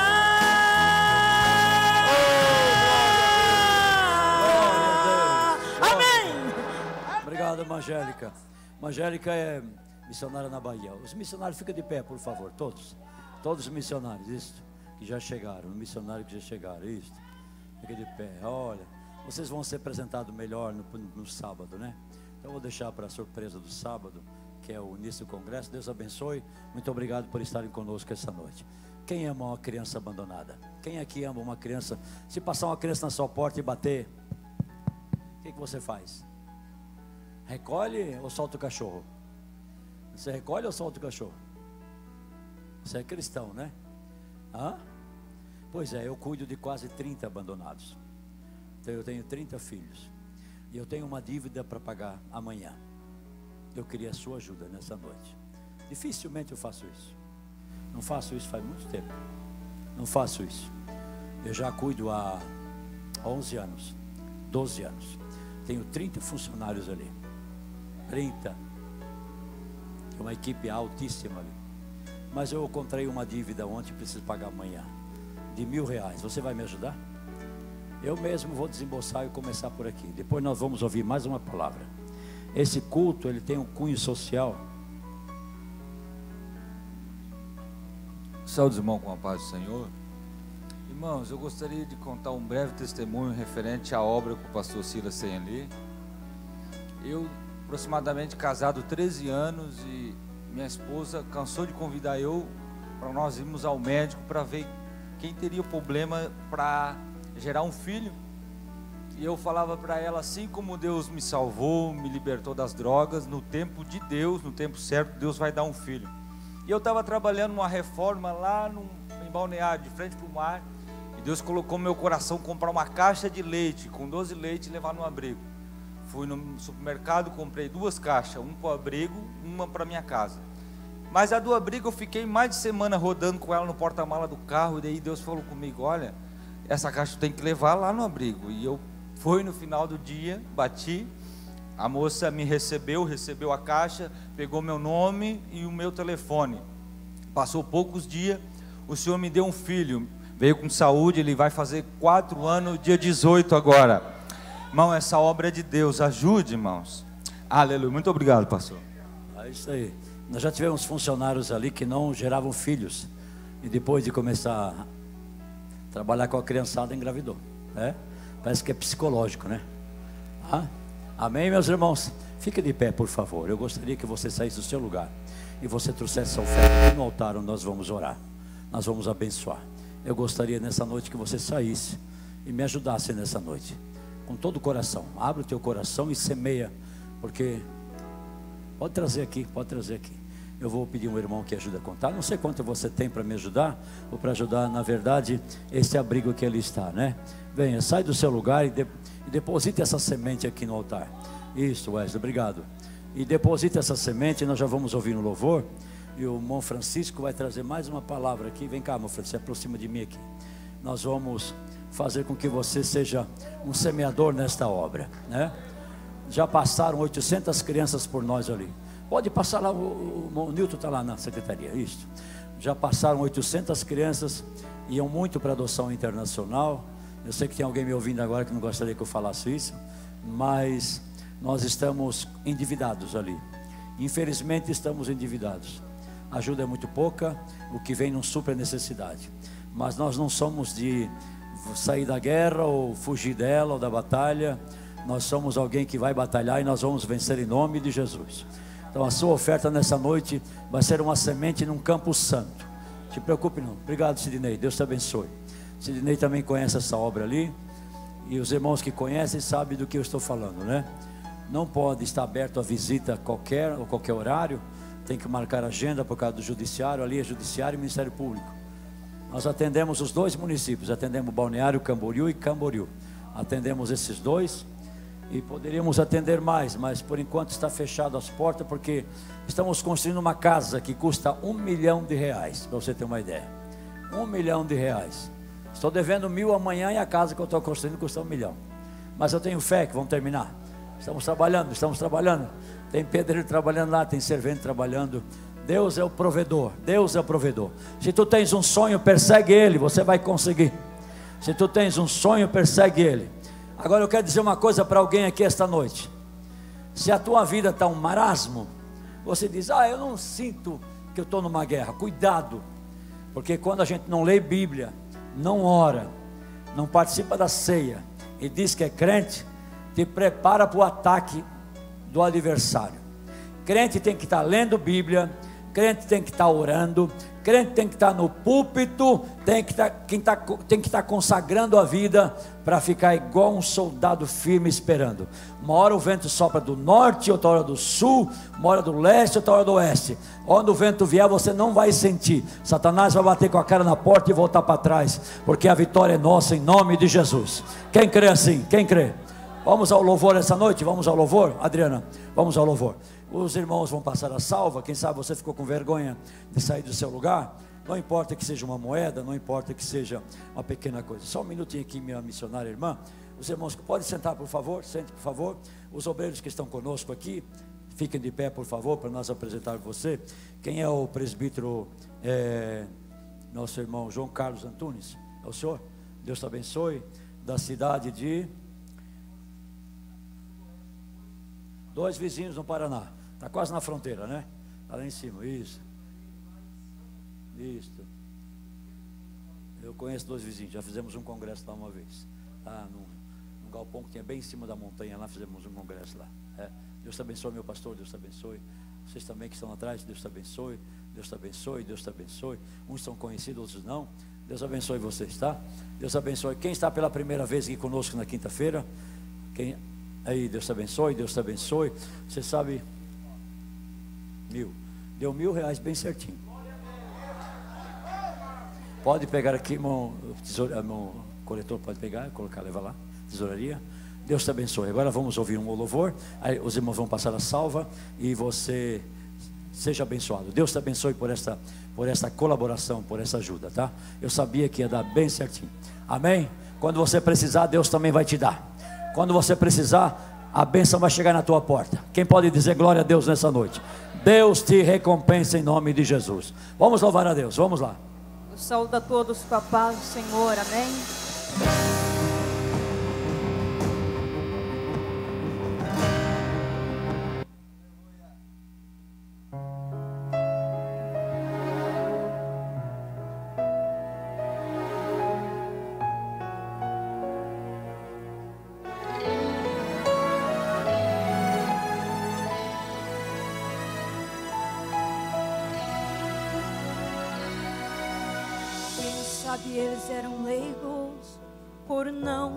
Amém. Obrigado, Angélica. Angélica é missionária na Bahia. Os missionários, fica de pé, por favor, todos. Todos os missionários, isso. Que já chegaram, os missionários que já chegaram, isso. Fica de pé. Olha, vocês vão ser apresentados melhor no, no sábado, né? Então vou deixar para a surpresa do sábado, que é o início do congresso. Deus abençoe. Muito obrigado por estarem conosco essa noite. Quem ama uma criança abandonada? Quem aqui ama uma criança? Se passar uma criança na sua porta e bater, o que, que você faz? Recolhe ou solta o cachorro? Você recolhe ou solta o cachorro? Você é cristão, né? Hã? Pois é, eu cuido de quase 30 abandonados. Então eu tenho 30 filhos. E eu tenho uma dívida para pagar amanhã. Eu queria a sua ajuda nessa noite. Dificilmente eu faço isso. Não faço isso faz muito tempo. Não faço isso. Eu já cuido há 11 anos, 12 anos. Tenho 30 funcionários ali. 30. Uma equipe altíssima ali. Mas eu encontrei uma dívida ontem, preciso pagar amanhã. De mil reais. Você vai me ajudar? Eu mesmo vou desembolsar e começar por aqui. Depois nós vamos ouvir mais uma palavra. Esse culto, ele tem um cunho social. Saúde, irmão, com a paz do Senhor. Irmãos, eu gostaria de contar um breve testemunho referente à obra que o pastor Silas tem ali. Eu, aproximadamente casado 13 anos, e minha esposa cansou de convidar eu para nós irmos ao médico para ver quem teria problema para gerar um filho. E eu falava para ela, assim como Deus me salvou, me libertou das drogas, no tempo de Deus, no tempo certo, Deus vai dar um filho. E eu estava trabalhando uma reforma lá no, em Balneário, de frente para o mar, e Deus colocou no meu coração comprar uma caixa de leite, com 12 leites, e levar no abrigo. Fui no supermercado, comprei duas caixas, um para o abrigo, uma para minha casa. Mas a do abrigo eu fiquei mais de semana rodando com ela no porta-mala do carro, e daí Deus falou comigo, olha, essa caixa tem que levar lá no abrigo. E eu fui no final do dia, bati, a moça me recebeu, recebeu a caixa, pegou meu nome e o meu telefone. Passou poucos dias, o senhor me deu um filho, veio com saúde, ele vai fazer quatro anos, dia 18 agora. Irmão, essa obra é de Deus, ajude, irmãos. Aleluia. Muito obrigado, pastor. É isso aí. Nós já tivemos funcionários ali que não geravam filhos. E depois de começar a trabalhar com a criançada, engravidou. Né? Parece que é psicológico, né? Ah? Amém, meus irmãos? Fique de pé, por favor. Eu gostaria que você saísse do seu lugar e você trouxesse a oferta aqui no altar onde nós vamos orar. Nós vamos abençoar. Eu gostaria nessa noite que você saísse e me ajudasse nessa noite. Com todo o coração. Abre o teu coração e semeia. Porque pode trazer aqui, pode trazer aqui. Eu vou pedir um irmão que ajude a contar. Não sei quanto você tem para me ajudar, ou para ajudar, na verdade, esse abrigo que ele está, né? Venha, sai do seu lugar e, de, e deposite essa semente aqui no altar. Isso, Wesley, obrigado. E deposite essa semente, nós já vamos ouvir no louvor. E o irmão Francisco vai trazer mais uma palavra aqui. Vem cá, irmão Francisco, se aproxima de mim aqui. Nós vamos fazer com que você seja um semeador nesta obra, né? Já passaram 800 crianças por nós ali. Pode passar lá, o, o, o Nilton está lá na secretaria, isso. já passaram 800 crianças, iam muito para adoção internacional. Eu sei que tem alguém me ouvindo agora que não gostaria que eu falasse isso, mas nós estamos endividados ali. Infelizmente estamos endividados. A ajuda é muito pouca, o que vem não supra a necessidade. Mas nós não somos de sair da guerra ou fugir dela ou da batalha. Nós somos alguém que vai batalhar e nós vamos vencer em nome de Jesus. Então a sua oferta nessa noite vai ser uma semente num campo santo. Te preocupe não. Obrigado, Sidney. Deus te abençoe. Sidney também conhece essa obra ali. E os irmãos que conhecem sabem do que eu estou falando, né? Não pode estar aberto a visita qualquer ou qualquer horário. Tem que marcar agenda por causa do judiciário. Ali é judiciário e Ministério Público. Nós atendemos os dois municípios. Atendemos Balneário Camboriú e Camboriú. Atendemos esses dois e poderíamos atender mais, mas por enquanto está fechado as portas porque estamos construindo uma casa que custa um milhão de reais, para você ter uma ideia. Um milhão de reais. Estou devendo mil amanhã e a casa que eu estou construindo custa um milhão. Mas eu tenho fé que vamos terminar. Estamos trabalhando, estamos trabalhando. Tem pedreiro trabalhando lá, tem servente trabalhando. Deus é o provedor, Deus é o provedor. Se tu tens um sonho, persegue ele, você vai conseguir. Se tu tens um sonho, persegue ele. Agora eu quero dizer uma coisa para alguém aqui esta noite. Se a tua vida está um marasmo, você diz: Ah, eu não sinto que eu estou numa guerra. Cuidado, porque quando a gente não lê Bíblia, não ora, não participa da ceia e diz que é crente, te prepara para o ataque do adversário. Crente tem que estar tá lendo Bíblia, crente tem que estar tá orando, crente tem que estar tá no púlpito, tem que estar, quem tá, tem que estar consagrando a vida para ficar igual um soldado firme esperando. Uma hora o vento sopra do norte, outra hora do sul, uma hora do leste, outra hora do oeste. Onde o vento vier, você não vai sentir. Satanás vai bater com a cara na porta e voltar para trás, porque a vitória é nossa em nome de Jesus. Quem crê assim? Quem crê? Vamos ao louvor essa noite? Vamos ao louvor? Adriana, vamos ao louvor. Os irmãos vão passar a salva. Quem sabe você ficou com vergonha de sair do seu lugar. Não importa que seja uma moeda, não importa que seja uma pequena coisa. Só um minutinho aqui, minha missionária irmã. Os irmãos, podem sentar, por favor? Sente, por favor. Os obreiros que estão conosco aqui, fiquem de pé, por favor, para nós apresentar você. Quem é o presbítero, é, nosso irmão João Carlos Antunes? É o senhor? Deus te abençoe. Da cidade de. Dois vizinhos no Paraná. Está quase na fronteira, né? Está lá em cima, isso. Isso. Eu conheço dois vizinhos, já fizemos um congresso lá uma vez. Lá num, num galpão que tinha bem em cima da montanha, lá fizemos um congresso lá. É. Deus te abençoe, meu pastor, Deus te abençoe. Vocês também que estão atrás, Deus te abençoe, Deus te abençoe, Deus te abençoe. Uns são conhecidos, outros não. Deus abençoe vocês, tá? Deus abençoe. Quem está pela primeira vez aqui conosco na quinta-feira? Quem aí, Deus te abençoe, Deus te abençoe. Você sabe, Mil. Deu mil reais bem certinho. Pode pegar aqui, irmão, tesoura, irmão coletor, pode pegar, colocar, levar lá, tesouraria. Deus te abençoe. Agora vamos ouvir um louvor. Aí os irmãos vão passar a salva e você seja abençoado. Deus te abençoe por esta, por esta colaboração, por essa ajuda, tá? Eu sabia que ia dar bem certinho. Amém? Quando você precisar, Deus também vai te dar. Quando você precisar, a bênção vai chegar na tua porta. Quem pode dizer glória a Deus nessa noite? Deus te recompensa em nome de Jesus. Vamos louvar a Deus, vamos lá. Eu saúdo a todos com a do Senhor, amém.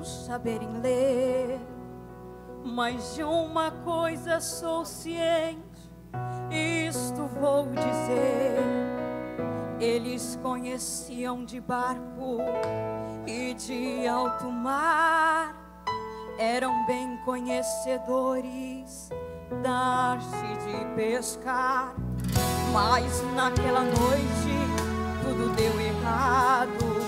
Saberem ler. Mas de uma coisa sou ciente, isto vou dizer. Eles conheciam de barco e de alto mar, eram bem conhecedores da arte de pescar. Mas naquela noite tudo deu errado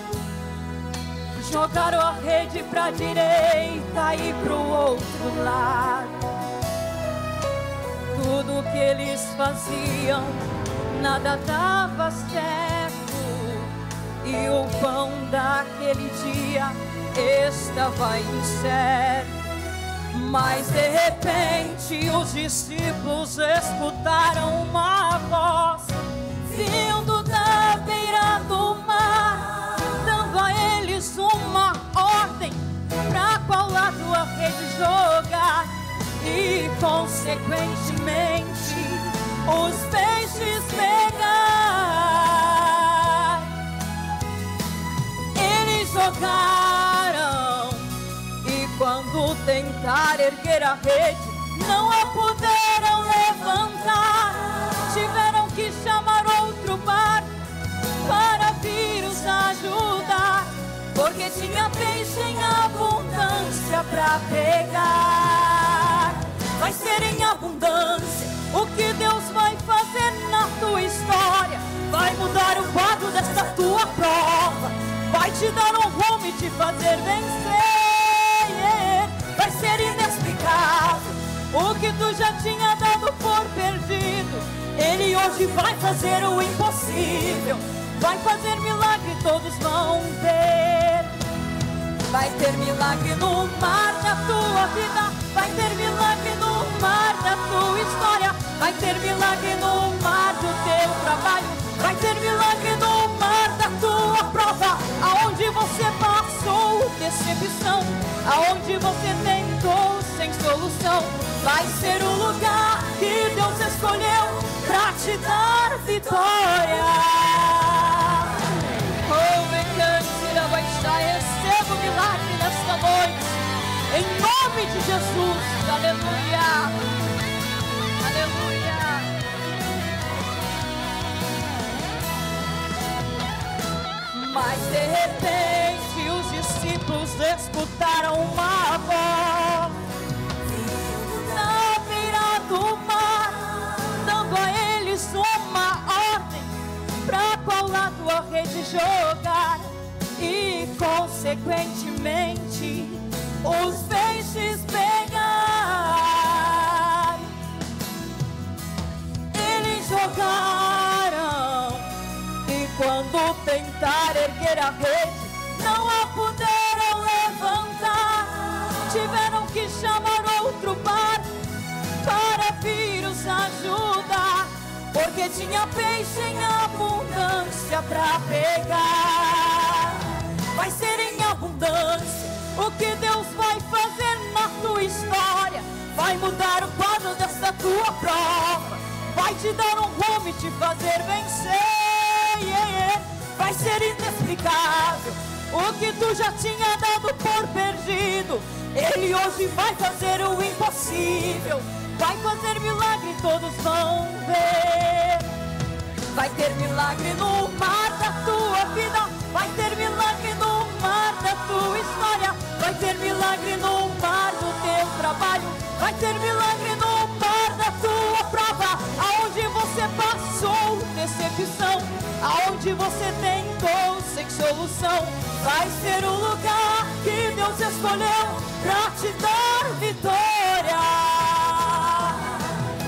Jogaram a rede pra direita e pro outro lado. Tudo que eles faziam, nada dava certo. e o pão daquele dia estava incerto. Mas de repente os discípulos escutaram uma voz vindo jogar e consequentemente os peixes pegar. Eles jogaram e quando tentar erguer a rede, não a puderam levantar. Tiveram que chamar outro barco para vir os ajudar, porque tinha peixe em abundância para pegar. Vai ser em abundância o que Deus vai fazer na tua história. Vai mudar o quadro desta tua prova, vai te dar um rumo e te fazer vencer. Vai ser inexplicável o que tu já tinha dado por perdido. Ele hoje vai fazer o impossível. Vai fazer milagre, todos vão ver. Vai ter milagre no mar da tua vida. Vai ter milagre no mar da tua história. Vai ter milagre no mar do teu trabalho. Vai ter milagre no mar da tua prova. Aonde você passou decepção. Aonde você tentou sem solução. Vai ser o lugar que Deus escolheu pra te dar vitória. Em nome de Jesus. Aleluia. Aleluia. Mas de repente os discípulos escutaram uma voz na beira do mar, dando a eles uma ordem para qual lado a rede jogar e consequentemente os peixes pegar. Eles jogaram e quando tentar erguer a rede, não a puderam levantar. Tiveram que chamar outro barco para vir os ajudar, porque tinha peixe em abundância para pegar. Vai ser em abundância o que Deus vai fazer na tua história. Vai mudar o quadro dessa tua prova. Vai te dar um rumo e te fazer vencer. Yeah, yeah. Vai ser inexplicável o que tu já tinha dado por perdido. Ele hoje vai fazer o impossível. Vai fazer milagre, todos vão ver. Vai ter milagre no mar da tua vida. Vai ter milagre no mar da tua história. Vai ter milagre no mar do teu trabalho. Vai ter milagre no mar da tua prova. Aonde você passou decepção. Aonde você tentou sem solução. Vai ser o lugar que Deus escolheu pra te dar vitória.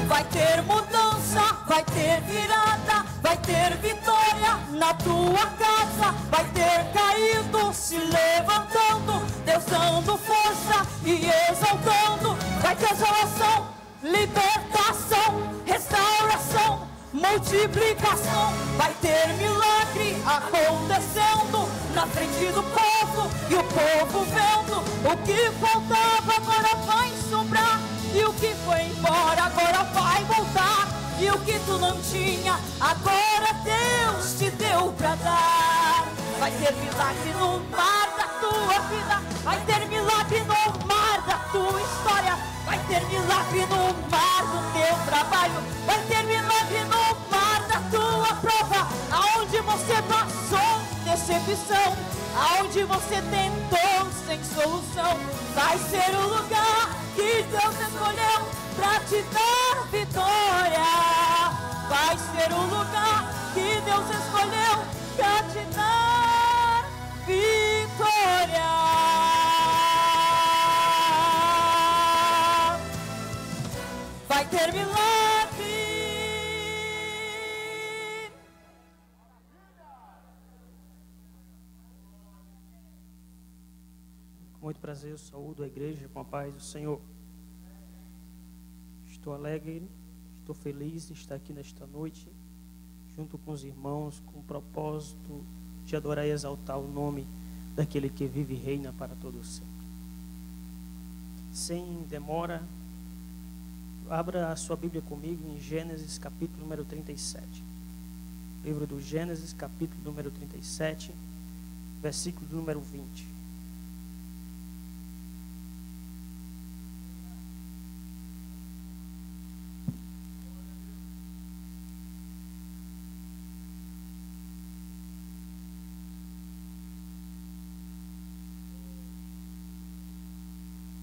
Vai ter mudança, vai ter virada, vai ter vitória na tua casa, vai ter caído, se levantando, Deus dando força e exaltando, vai ter salvação, libertação, restauração, multiplicação, vai ter milagre acontecendo na frente do povo e o povo vendo o que faltava agora vai sobrar. E o que foi embora agora vai voltar. E o que tu não tinha, agora Deus te deu pra dar. Vai ter milagre no mar tua vida. Vai ter milagre no mar da tua história. Vai ter milagre no mar do teu trabalho. Vai ter milagre no mar da tua prova. Aonde você passou decepção. Aonde você tentou sem solução. Vai ser o lugar que Deus escolheu pra te dar vitória. Vai ser o lugar que Deus escolheu pra te dar glória. Vai ter milagre. Com muito prazer, eu saúdo a igreja com a paz do Senhor. Estou alegre, estou feliz de estar aqui nesta noite, junto com os irmãos, com o propósito de adorar e exaltar o nome daquele que vive e reina para todo sempre. Sem demora, abra a sua Bíblia comigo em Gênesis capítulo número 37. Livro do Gênesis, capítulo número 37, versículo número 20.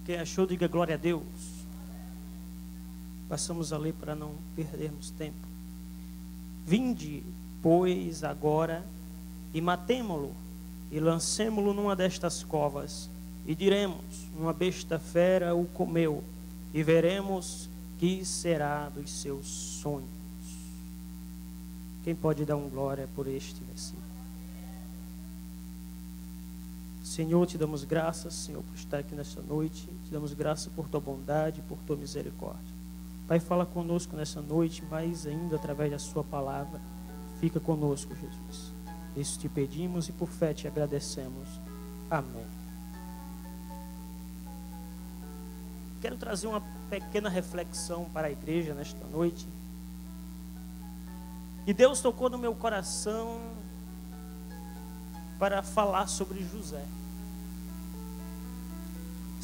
Quem achou, diga glória a Deus. Passamos a ler para não perdermos tempo. Vinde, pois, agora e matemo-lo e lancemo-lo numa destas covas e diremos: uma besta fera o comeu e veremos que será dos seus sonhos. Quem pode dar um glória por este versículo? Senhor, te damos graças, Senhor, por estar aqui nessa noite. Te damos graças por tua bondade, por tua misericórdia. Pai, fala conosco nessa noite, mais ainda através da sua palavra. Fica conosco, Jesus. Isso te pedimos e por fé te agradecemos. Amém. Quero trazer uma pequena reflexão para a igreja nesta noite. E Deus tocou no meu coração para falar sobre José.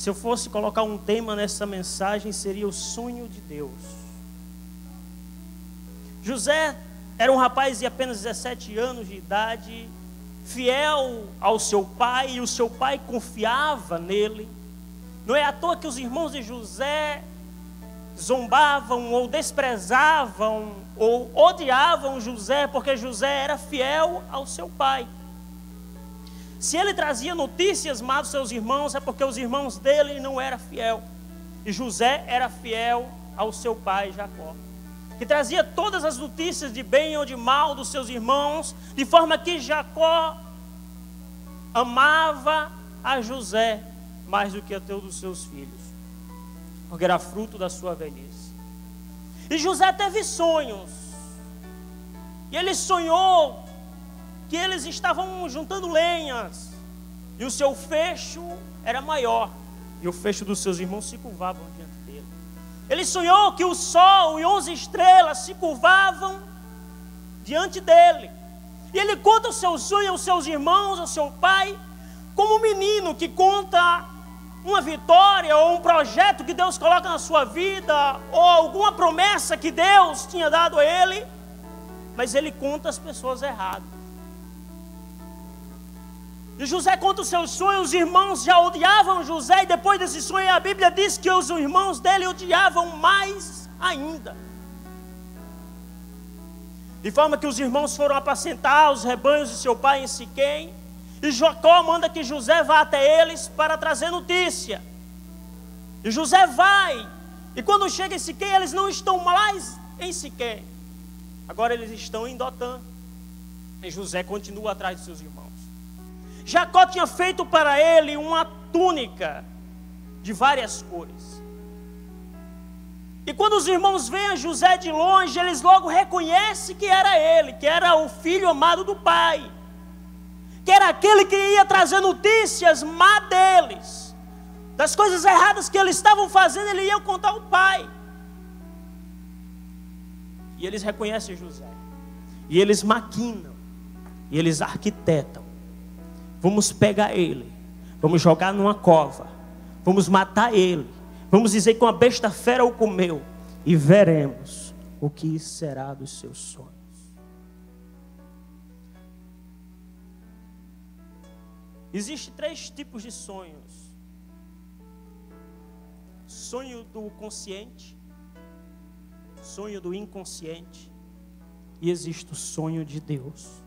Se eu fosse colocar um tema nessa mensagem, seria o sonho de Deus. José era um rapaz de apenas 17 anos de idade, fiel ao seu pai, e o seu pai confiava nele. Não é à toa que os irmãos de José zombavam ou desprezavam ou odiavam José, porque José era fiel ao seu pai. Se ele trazia notícias más dos seus irmãos, é porque os irmãos dele não eram fiel. E José era fiel ao seu pai Jacó. Que trazia todas as notícias de bem ou de mal dos seus irmãos, de forma que Jacó amava a José mais do que a todos os seus filhos, porque era fruto da sua velhice. E José teve sonhos, e ele sonhou que eles estavam juntando lenhas e o seu fecho era maior e o fecho dos seus irmãos se curvavam diante dele. Ele sonhou que o sol e onze estrelas se curvavam diante dele. E ele conta o seu sonho aos seus irmãos, ao seu pai, como um menino que conta uma vitória ou um projeto que Deus coloca na sua vida, ou alguma promessa que Deus tinha dado a ele, mas ele conta as pessoas erradas. E José conta os seus sonhos, os irmãos já odiavam José, e depois desse sonho a Bíblia diz que os irmãos dele odiavam mais ainda. De forma que os irmãos foram apacentar os rebanhos de seu pai em Siquém, e Jacó manda que José vá até eles para trazer notícia. E José vai, e quando chega em Siquém, eles não estão mais em Siquém. Agora eles estão em Dotã. E José continua atrás de seus irmãos. Jacó tinha feito para ele uma túnica de várias cores. E quando os irmãos veem José de longe, eles logo reconhecem que era ele, que era o filho amado do pai, que era aquele que ia trazer notícias má deles, das coisas erradas que eles estavam fazendo, ele ia contar ao pai. E eles reconhecem José, e eles maquinam, e eles arquitetam Vamos pegar ele, vamos jogar numa cova, vamos matar ele, vamos dizer que uma besta fera o comeu. E veremos o que será dos seus sonhos. Existem três tipos de sonhos: sonho do consciente, sonho do inconsciente, e existe o sonho de Deus.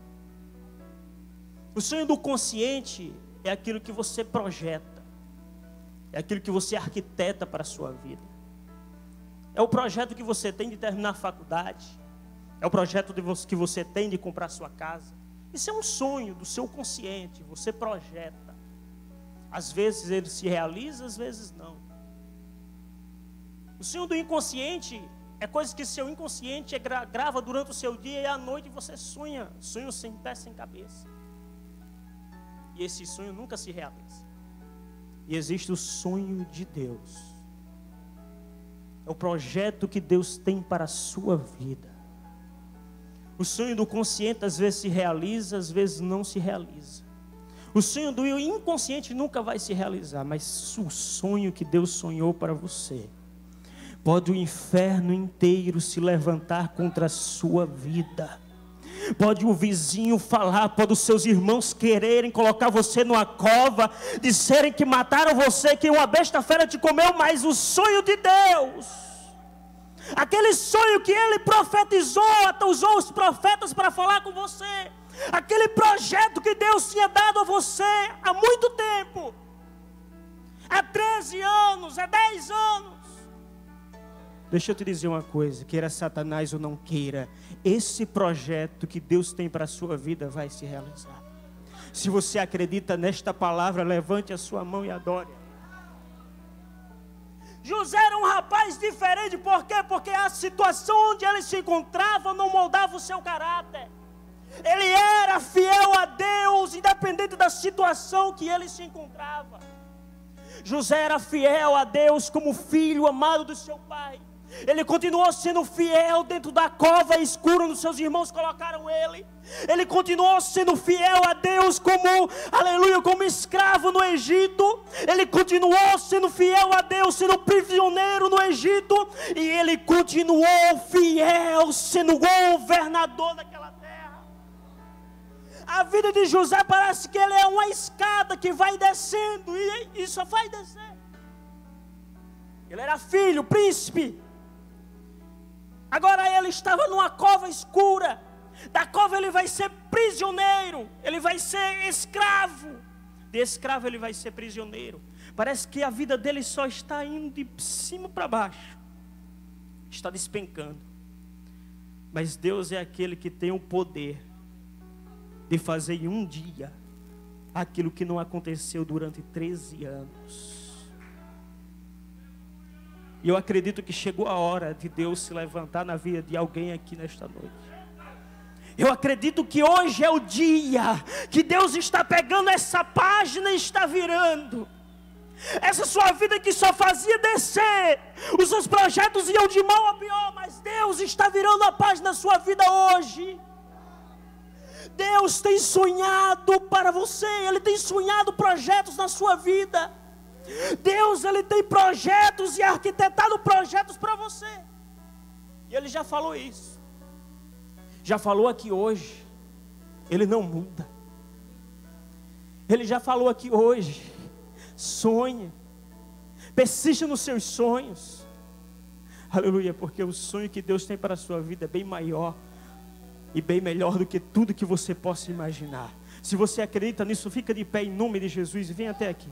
O sonho do consciente é aquilo que você projeta, é aquilo que você arquiteta para a sua vida. É o projeto que você tem de terminar a faculdade, é o projeto que você tem de comprar sua casa. Isso é um sonho do seu consciente, você projeta. Às vezes ele se realiza, às vezes não. O sonho do inconsciente é coisa que seu inconsciente gra grava durante o seu dia e à noite você sonha, sonho sem pé, sem cabeça. E esse sonho nunca se realiza. E existe o sonho de Deus. É o projeto que Deus tem para a sua vida. O sonho do consciente às vezes se realiza, às vezes não se realiza. O sonho do inconsciente nunca vai se realizar, mas o sonho que Deus sonhou para você Pode o inferno inteiro se levantar contra a sua vida. Pode o vizinho falar, pode os seus irmãos quererem colocar você numa cova, disserem que mataram você, que uma besta fera te comeu, mas o sonho de Deus, aquele sonho que ele profetizou, usou os profetas para falar com você, aquele projeto que Deus tinha dado a você há muito tempo, há 13 anos, há 10 anos, Deixa eu te dizer uma coisa, queira Satanás ou não queira, esse projeto que Deus tem para a sua vida vai se realizar. Se você acredita nesta palavra, levante a sua mão e adore. José era um rapaz diferente, por quê? Porque a situação onde ele se encontrava não moldava o seu caráter. Ele era fiel a Deus, independente da situação que ele se encontrava. José era fiel a Deus como filho amado do seu pai. Ele continuou sendo fiel dentro da cova escura onde seus irmãos colocaram ele. Ele continuou sendo fiel a Deus como, aleluia, como escravo no Egito. Ele continuou sendo fiel a Deus, sendo prisioneiro no Egito. E ele continuou fiel, sendo governador daquela terra. A vida de José parece que ele é uma escada que vai descendo e, só vai descer. Ele era filho, príncipe. Agora ele estava numa cova escura. Da cova ele vai ser prisioneiro, ele vai ser escravo. De escravo ele vai ser prisioneiro. Parece que a vida dele só está indo de cima para baixo, está despencando. Mas Deus é aquele que tem o poder de fazer em um dia aquilo que não aconteceu durante 13 anos. E eu acredito que chegou a hora de Deus se levantar na vida de alguém aqui nesta noite. Eu acredito que hoje é o dia que Deus está pegando essa página e está virando. Essa sua vida que só fazia descer, os seus projetos iam de mal a pior, mas Deus está virando a página da sua vida hoje. Deus tem sonhado para você, Ele tem sonhado projetos na sua vida. Deus ele tem projetos e arquitetado projetos para você. E ele já falou isso. Já falou aqui hoje. Ele não muda. Ele já falou aqui hoje. Sonhe. Persista nos seus sonhos. Aleluia, porque o sonho que Deus tem para a sua vida é bem maior e bem melhor do que tudo que você possa imaginar. Se você acredita nisso, fica de pé em nome de Jesus e vem até aqui.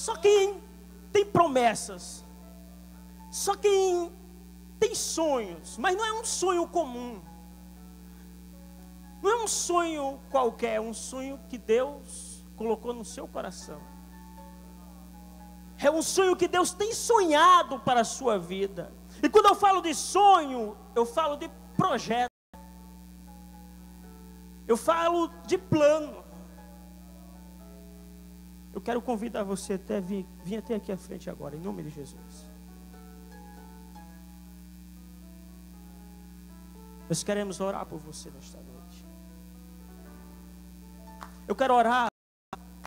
Só quem tem promessas, só quem tem sonhos, mas não é um sonho comum, não é um sonho qualquer, é um sonho que Deus colocou no seu coração. É um sonho que Deus tem sonhado para a sua vida. E quando eu falo de sonho, eu falo de projeto. Eu falo de plano. Eu quero convidar você até vir, vir até aqui à frente agora, em nome de Jesus. Nós queremos orar por você nesta noite. Eu quero orar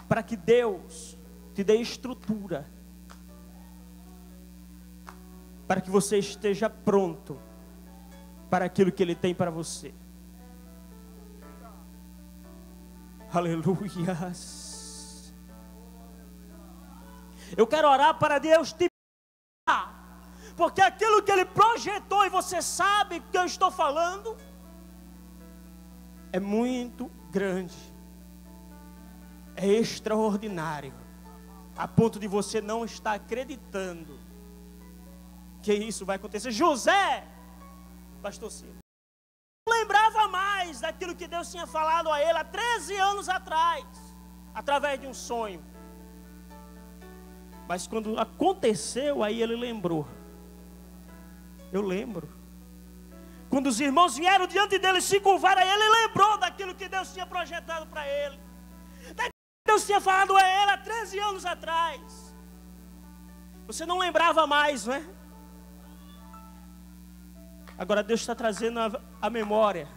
para que Deus te dê estrutura, para que você esteja pronto para aquilo que Ele tem para você. Aleluias. Eu quero orar para Deus te porque aquilo que Ele projetou, e você sabe que eu estou falando, é muito grande, é extraordinário, a ponto de você não estar acreditando que isso vai acontecer. José, pastor Ciro, não lembrava mais daquilo que Deus tinha falado a ele há 13 anos atrás, através de um sonho. Mas quando aconteceu, aí ele lembrou. Eu lembro. Quando os irmãos vieram diante dele se curvar, aí ele lembrou daquilo que Deus tinha projetado para ele. Daquilo que Deus tinha falado a ele há 13 anos atrás. Você não lembrava mais, não é? Agora Deus está trazendo a, a memória.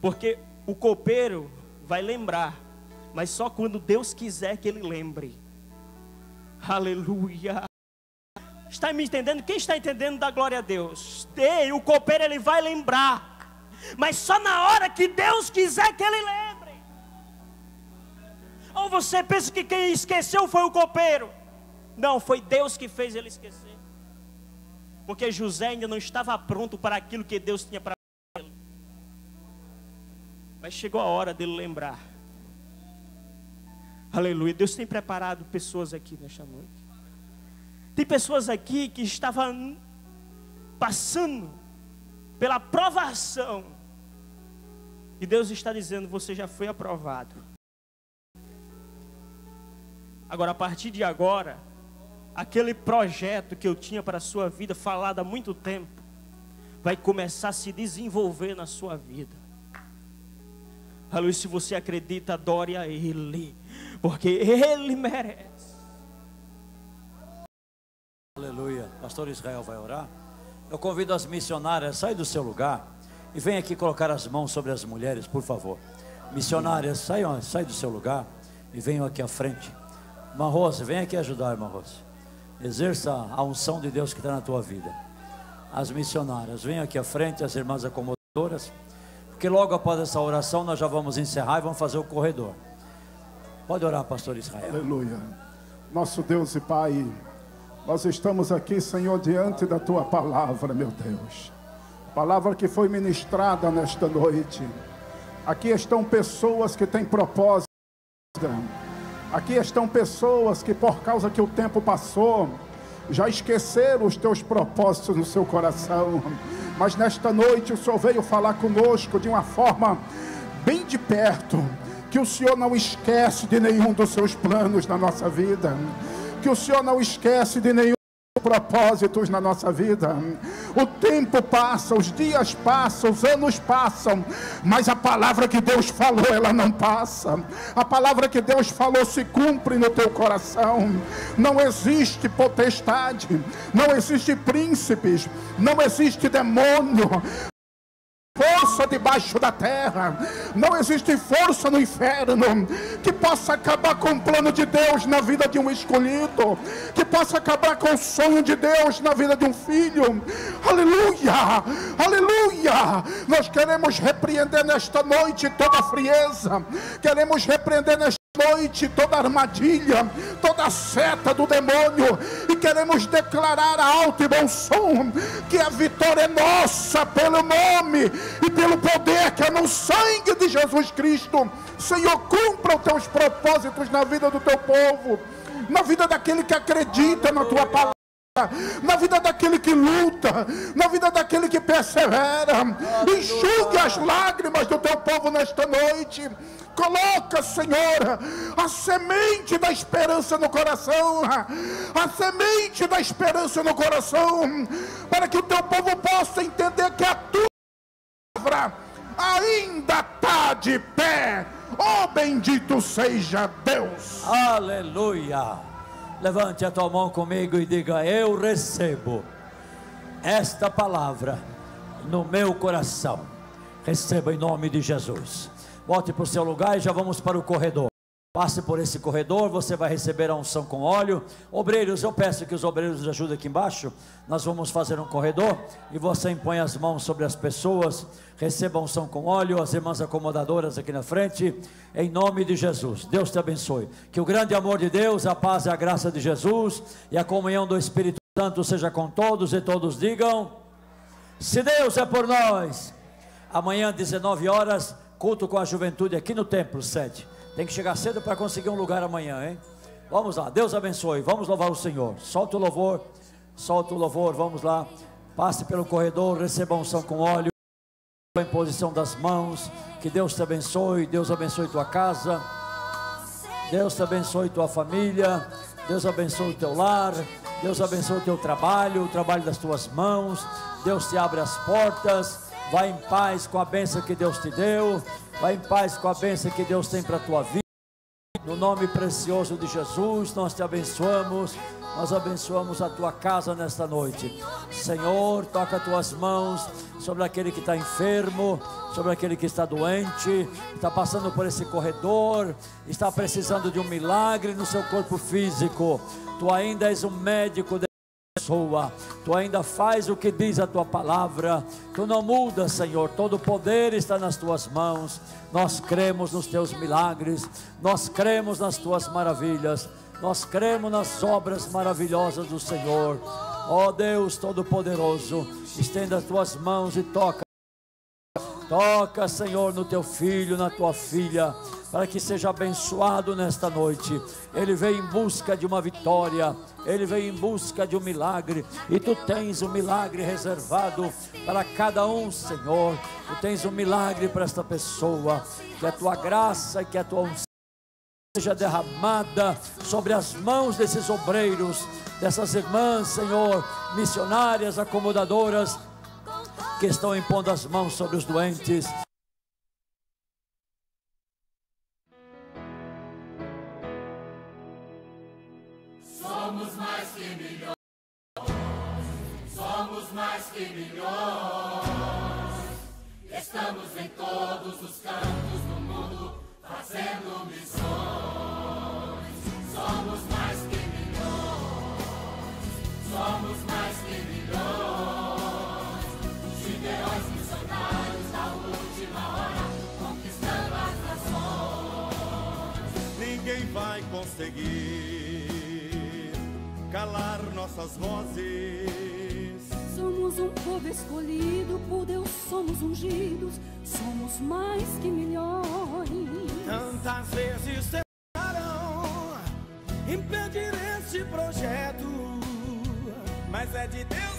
Porque o copeiro vai lembrar, mas só quando Deus quiser que ele lembre. Aleluia. Está me entendendo? Quem está entendendo da glória a Deus? Ei, o copeiro ele vai lembrar, mas só na hora que Deus quiser que ele lembre. Ou você pensa que quem esqueceu foi o copeiro? Não, foi Deus que fez ele esquecer. Porque José ainda não estava pronto para aquilo que Deus tinha para ele. Mas chegou a hora dele lembrar. Aleluia. Deus tem preparado pessoas aqui nesta noite. Tem pessoas aqui que estavam passando pela provação. E Deus está dizendo: você já foi aprovado. Agora, a partir de agora, aquele projeto que eu tinha para a sua vida, falado há muito tempo, vai começar a se desenvolver na sua vida. Aleluia, se você acredita, adore a Ele, porque Ele merece. Aleluia. Pastor Israel vai orar. Eu convido as missionárias, sai do seu lugar e vem aqui colocar as mãos sobre as mulheres, por favor. Missionárias, saiam, sai do seu lugar e venham aqui à frente. Irmã Rose, vem aqui ajudar, irmã Rose. Exerça a unção de Deus que está na tua vida. As missionárias, venham aqui à frente, as irmãs acomodadoras, porque logo após essa oração nós já vamos encerrar e vamos fazer o corredor. Pode orar, pastor Israel. Aleluia. Nosso Deus e Pai, nós estamos aqui, Senhor, diante da tua palavra, meu Deus. Palavra que foi ministrada nesta noite. Aqui estão pessoas que têm propósito. Aqui estão pessoas que, por causa que o tempo passou, já esqueceram os teus propósitos no seu coração. Mas nesta noite o Senhor veio falar conosco de uma forma bem de perto. Que o Senhor não esquece de nenhum dos seus planos na nossa vida. Que o Senhor não esquece de nenhum propósitos na nossa vida. O tempo passa, os dias passam, os anos passam, mas a palavra que Deus falou, ela não passa. A palavra que Deus falou se cumpre no teu coração. Não existe potestade, não existe príncipes, não existe demônio, força debaixo da terra, não existe força no inferno que possa acabar com o plano de Deus na vida de um escolhido, que possa acabar com o sonho de Deus na vida de um filho. Aleluia! Aleluia! Nós queremos repreender nesta noite toda frieza, queremos repreender nesta noite toda armadilha, toda seta do demônio e queremos declarar alto e bom som que a vitória é nossa pelo nome e pelo poder que é no sangue de Jesus Cristo. Senhor, cumpra os teus propósitos na vida do teu povo, na vida daquele que acredita na tua palavra na vida daquele que luta, na vida daquele que persevera. Enxugue as lágrimas do teu povo nesta noite. Coloca, Senhor, a semente da esperança no coração, a semente da esperança no coração, para que o teu povo possa entender que a tua palavra ainda está de pé. Oh, bendito seja Deus. Aleluia. Levante a tua mão comigo e diga: Eu recebo esta palavra no meu coração. Receba em nome de Jesus. Volte para o seu lugar e já vamos para o corredor. Passe por esse corredor, você vai receber a unção com óleo. Obreiros, eu peço que os obreiros nos ajudem aqui embaixo. Nós vamos fazer um corredor e você impõe as mãos sobre as pessoas. Receba a unção com óleo, as irmãs acomodadoras aqui na frente. Em nome de Jesus, Deus te abençoe. Que o grande amor de Deus, a paz e a graça de Jesus e a comunhão do Espírito Santo seja com todos e todos digam: Se Deus é por nós. Amanhã, 19 horas, culto com a juventude aqui no templo, sede. Tem que chegar cedo para conseguir um lugar amanhã, hein? Vamos lá, Deus abençoe. Vamos louvar o Senhor. Solta o louvor, solta o louvor, vamos lá. Passe pelo corredor, receba unção com óleo. a imposição das mãos. Que Deus te abençoe, Deus abençoe tua casa. Deus te abençoe tua família. Deus abençoe o teu lar. Deus abençoe o teu trabalho, o trabalho das tuas mãos. Deus te abre as portas. Vai em paz com a bênção que Deus te deu. Vai em paz com a bênção que Deus tem para a tua vida. No nome precioso de Jesus, nós te abençoamos. Nós abençoamos a tua casa nesta noite. Senhor, toca as tuas mãos sobre aquele que está enfermo, sobre aquele que está doente, está passando por esse corredor, está precisando de um milagre no seu corpo físico. Tu ainda és um médico pessoa, tu ainda faz o que diz a tua palavra, tu não mudas, Senhor, todo o poder está nas tuas mãos. Nós cremos nos teus milagres, nós cremos nas tuas maravilhas, nós cremos nas obras maravilhosas do Senhor. Ó oh Deus Todo-Poderoso, estenda as tuas mãos e toca. Toca, Senhor, no teu filho, na tua filha, para que seja abençoado nesta noite. Ele veio em busca de uma vitória, ele veio em busca de um milagre, e tu tens um milagre reservado para cada um, Senhor. Tu tens um milagre para esta pessoa, que a tua graça e que a tua unção seja derramada sobre as mãos desses obreiros, dessas irmãs, Senhor, missionárias, acomodadoras que estão impondo as mãos sobre os doentes. Mais que milhões. Estamos em todos os cantos do mundo fazendo missões. Somos mais que milhões. Somos mais que milhões. Gideões missionários da última hora conquistando as nações. Ninguém vai conseguir calar nossas vozes. Somos um povo escolhido por Deus, somos ungidos, somos mais que milhões. Tantas vezes tentaram impedir este projeto, mas é de Deus.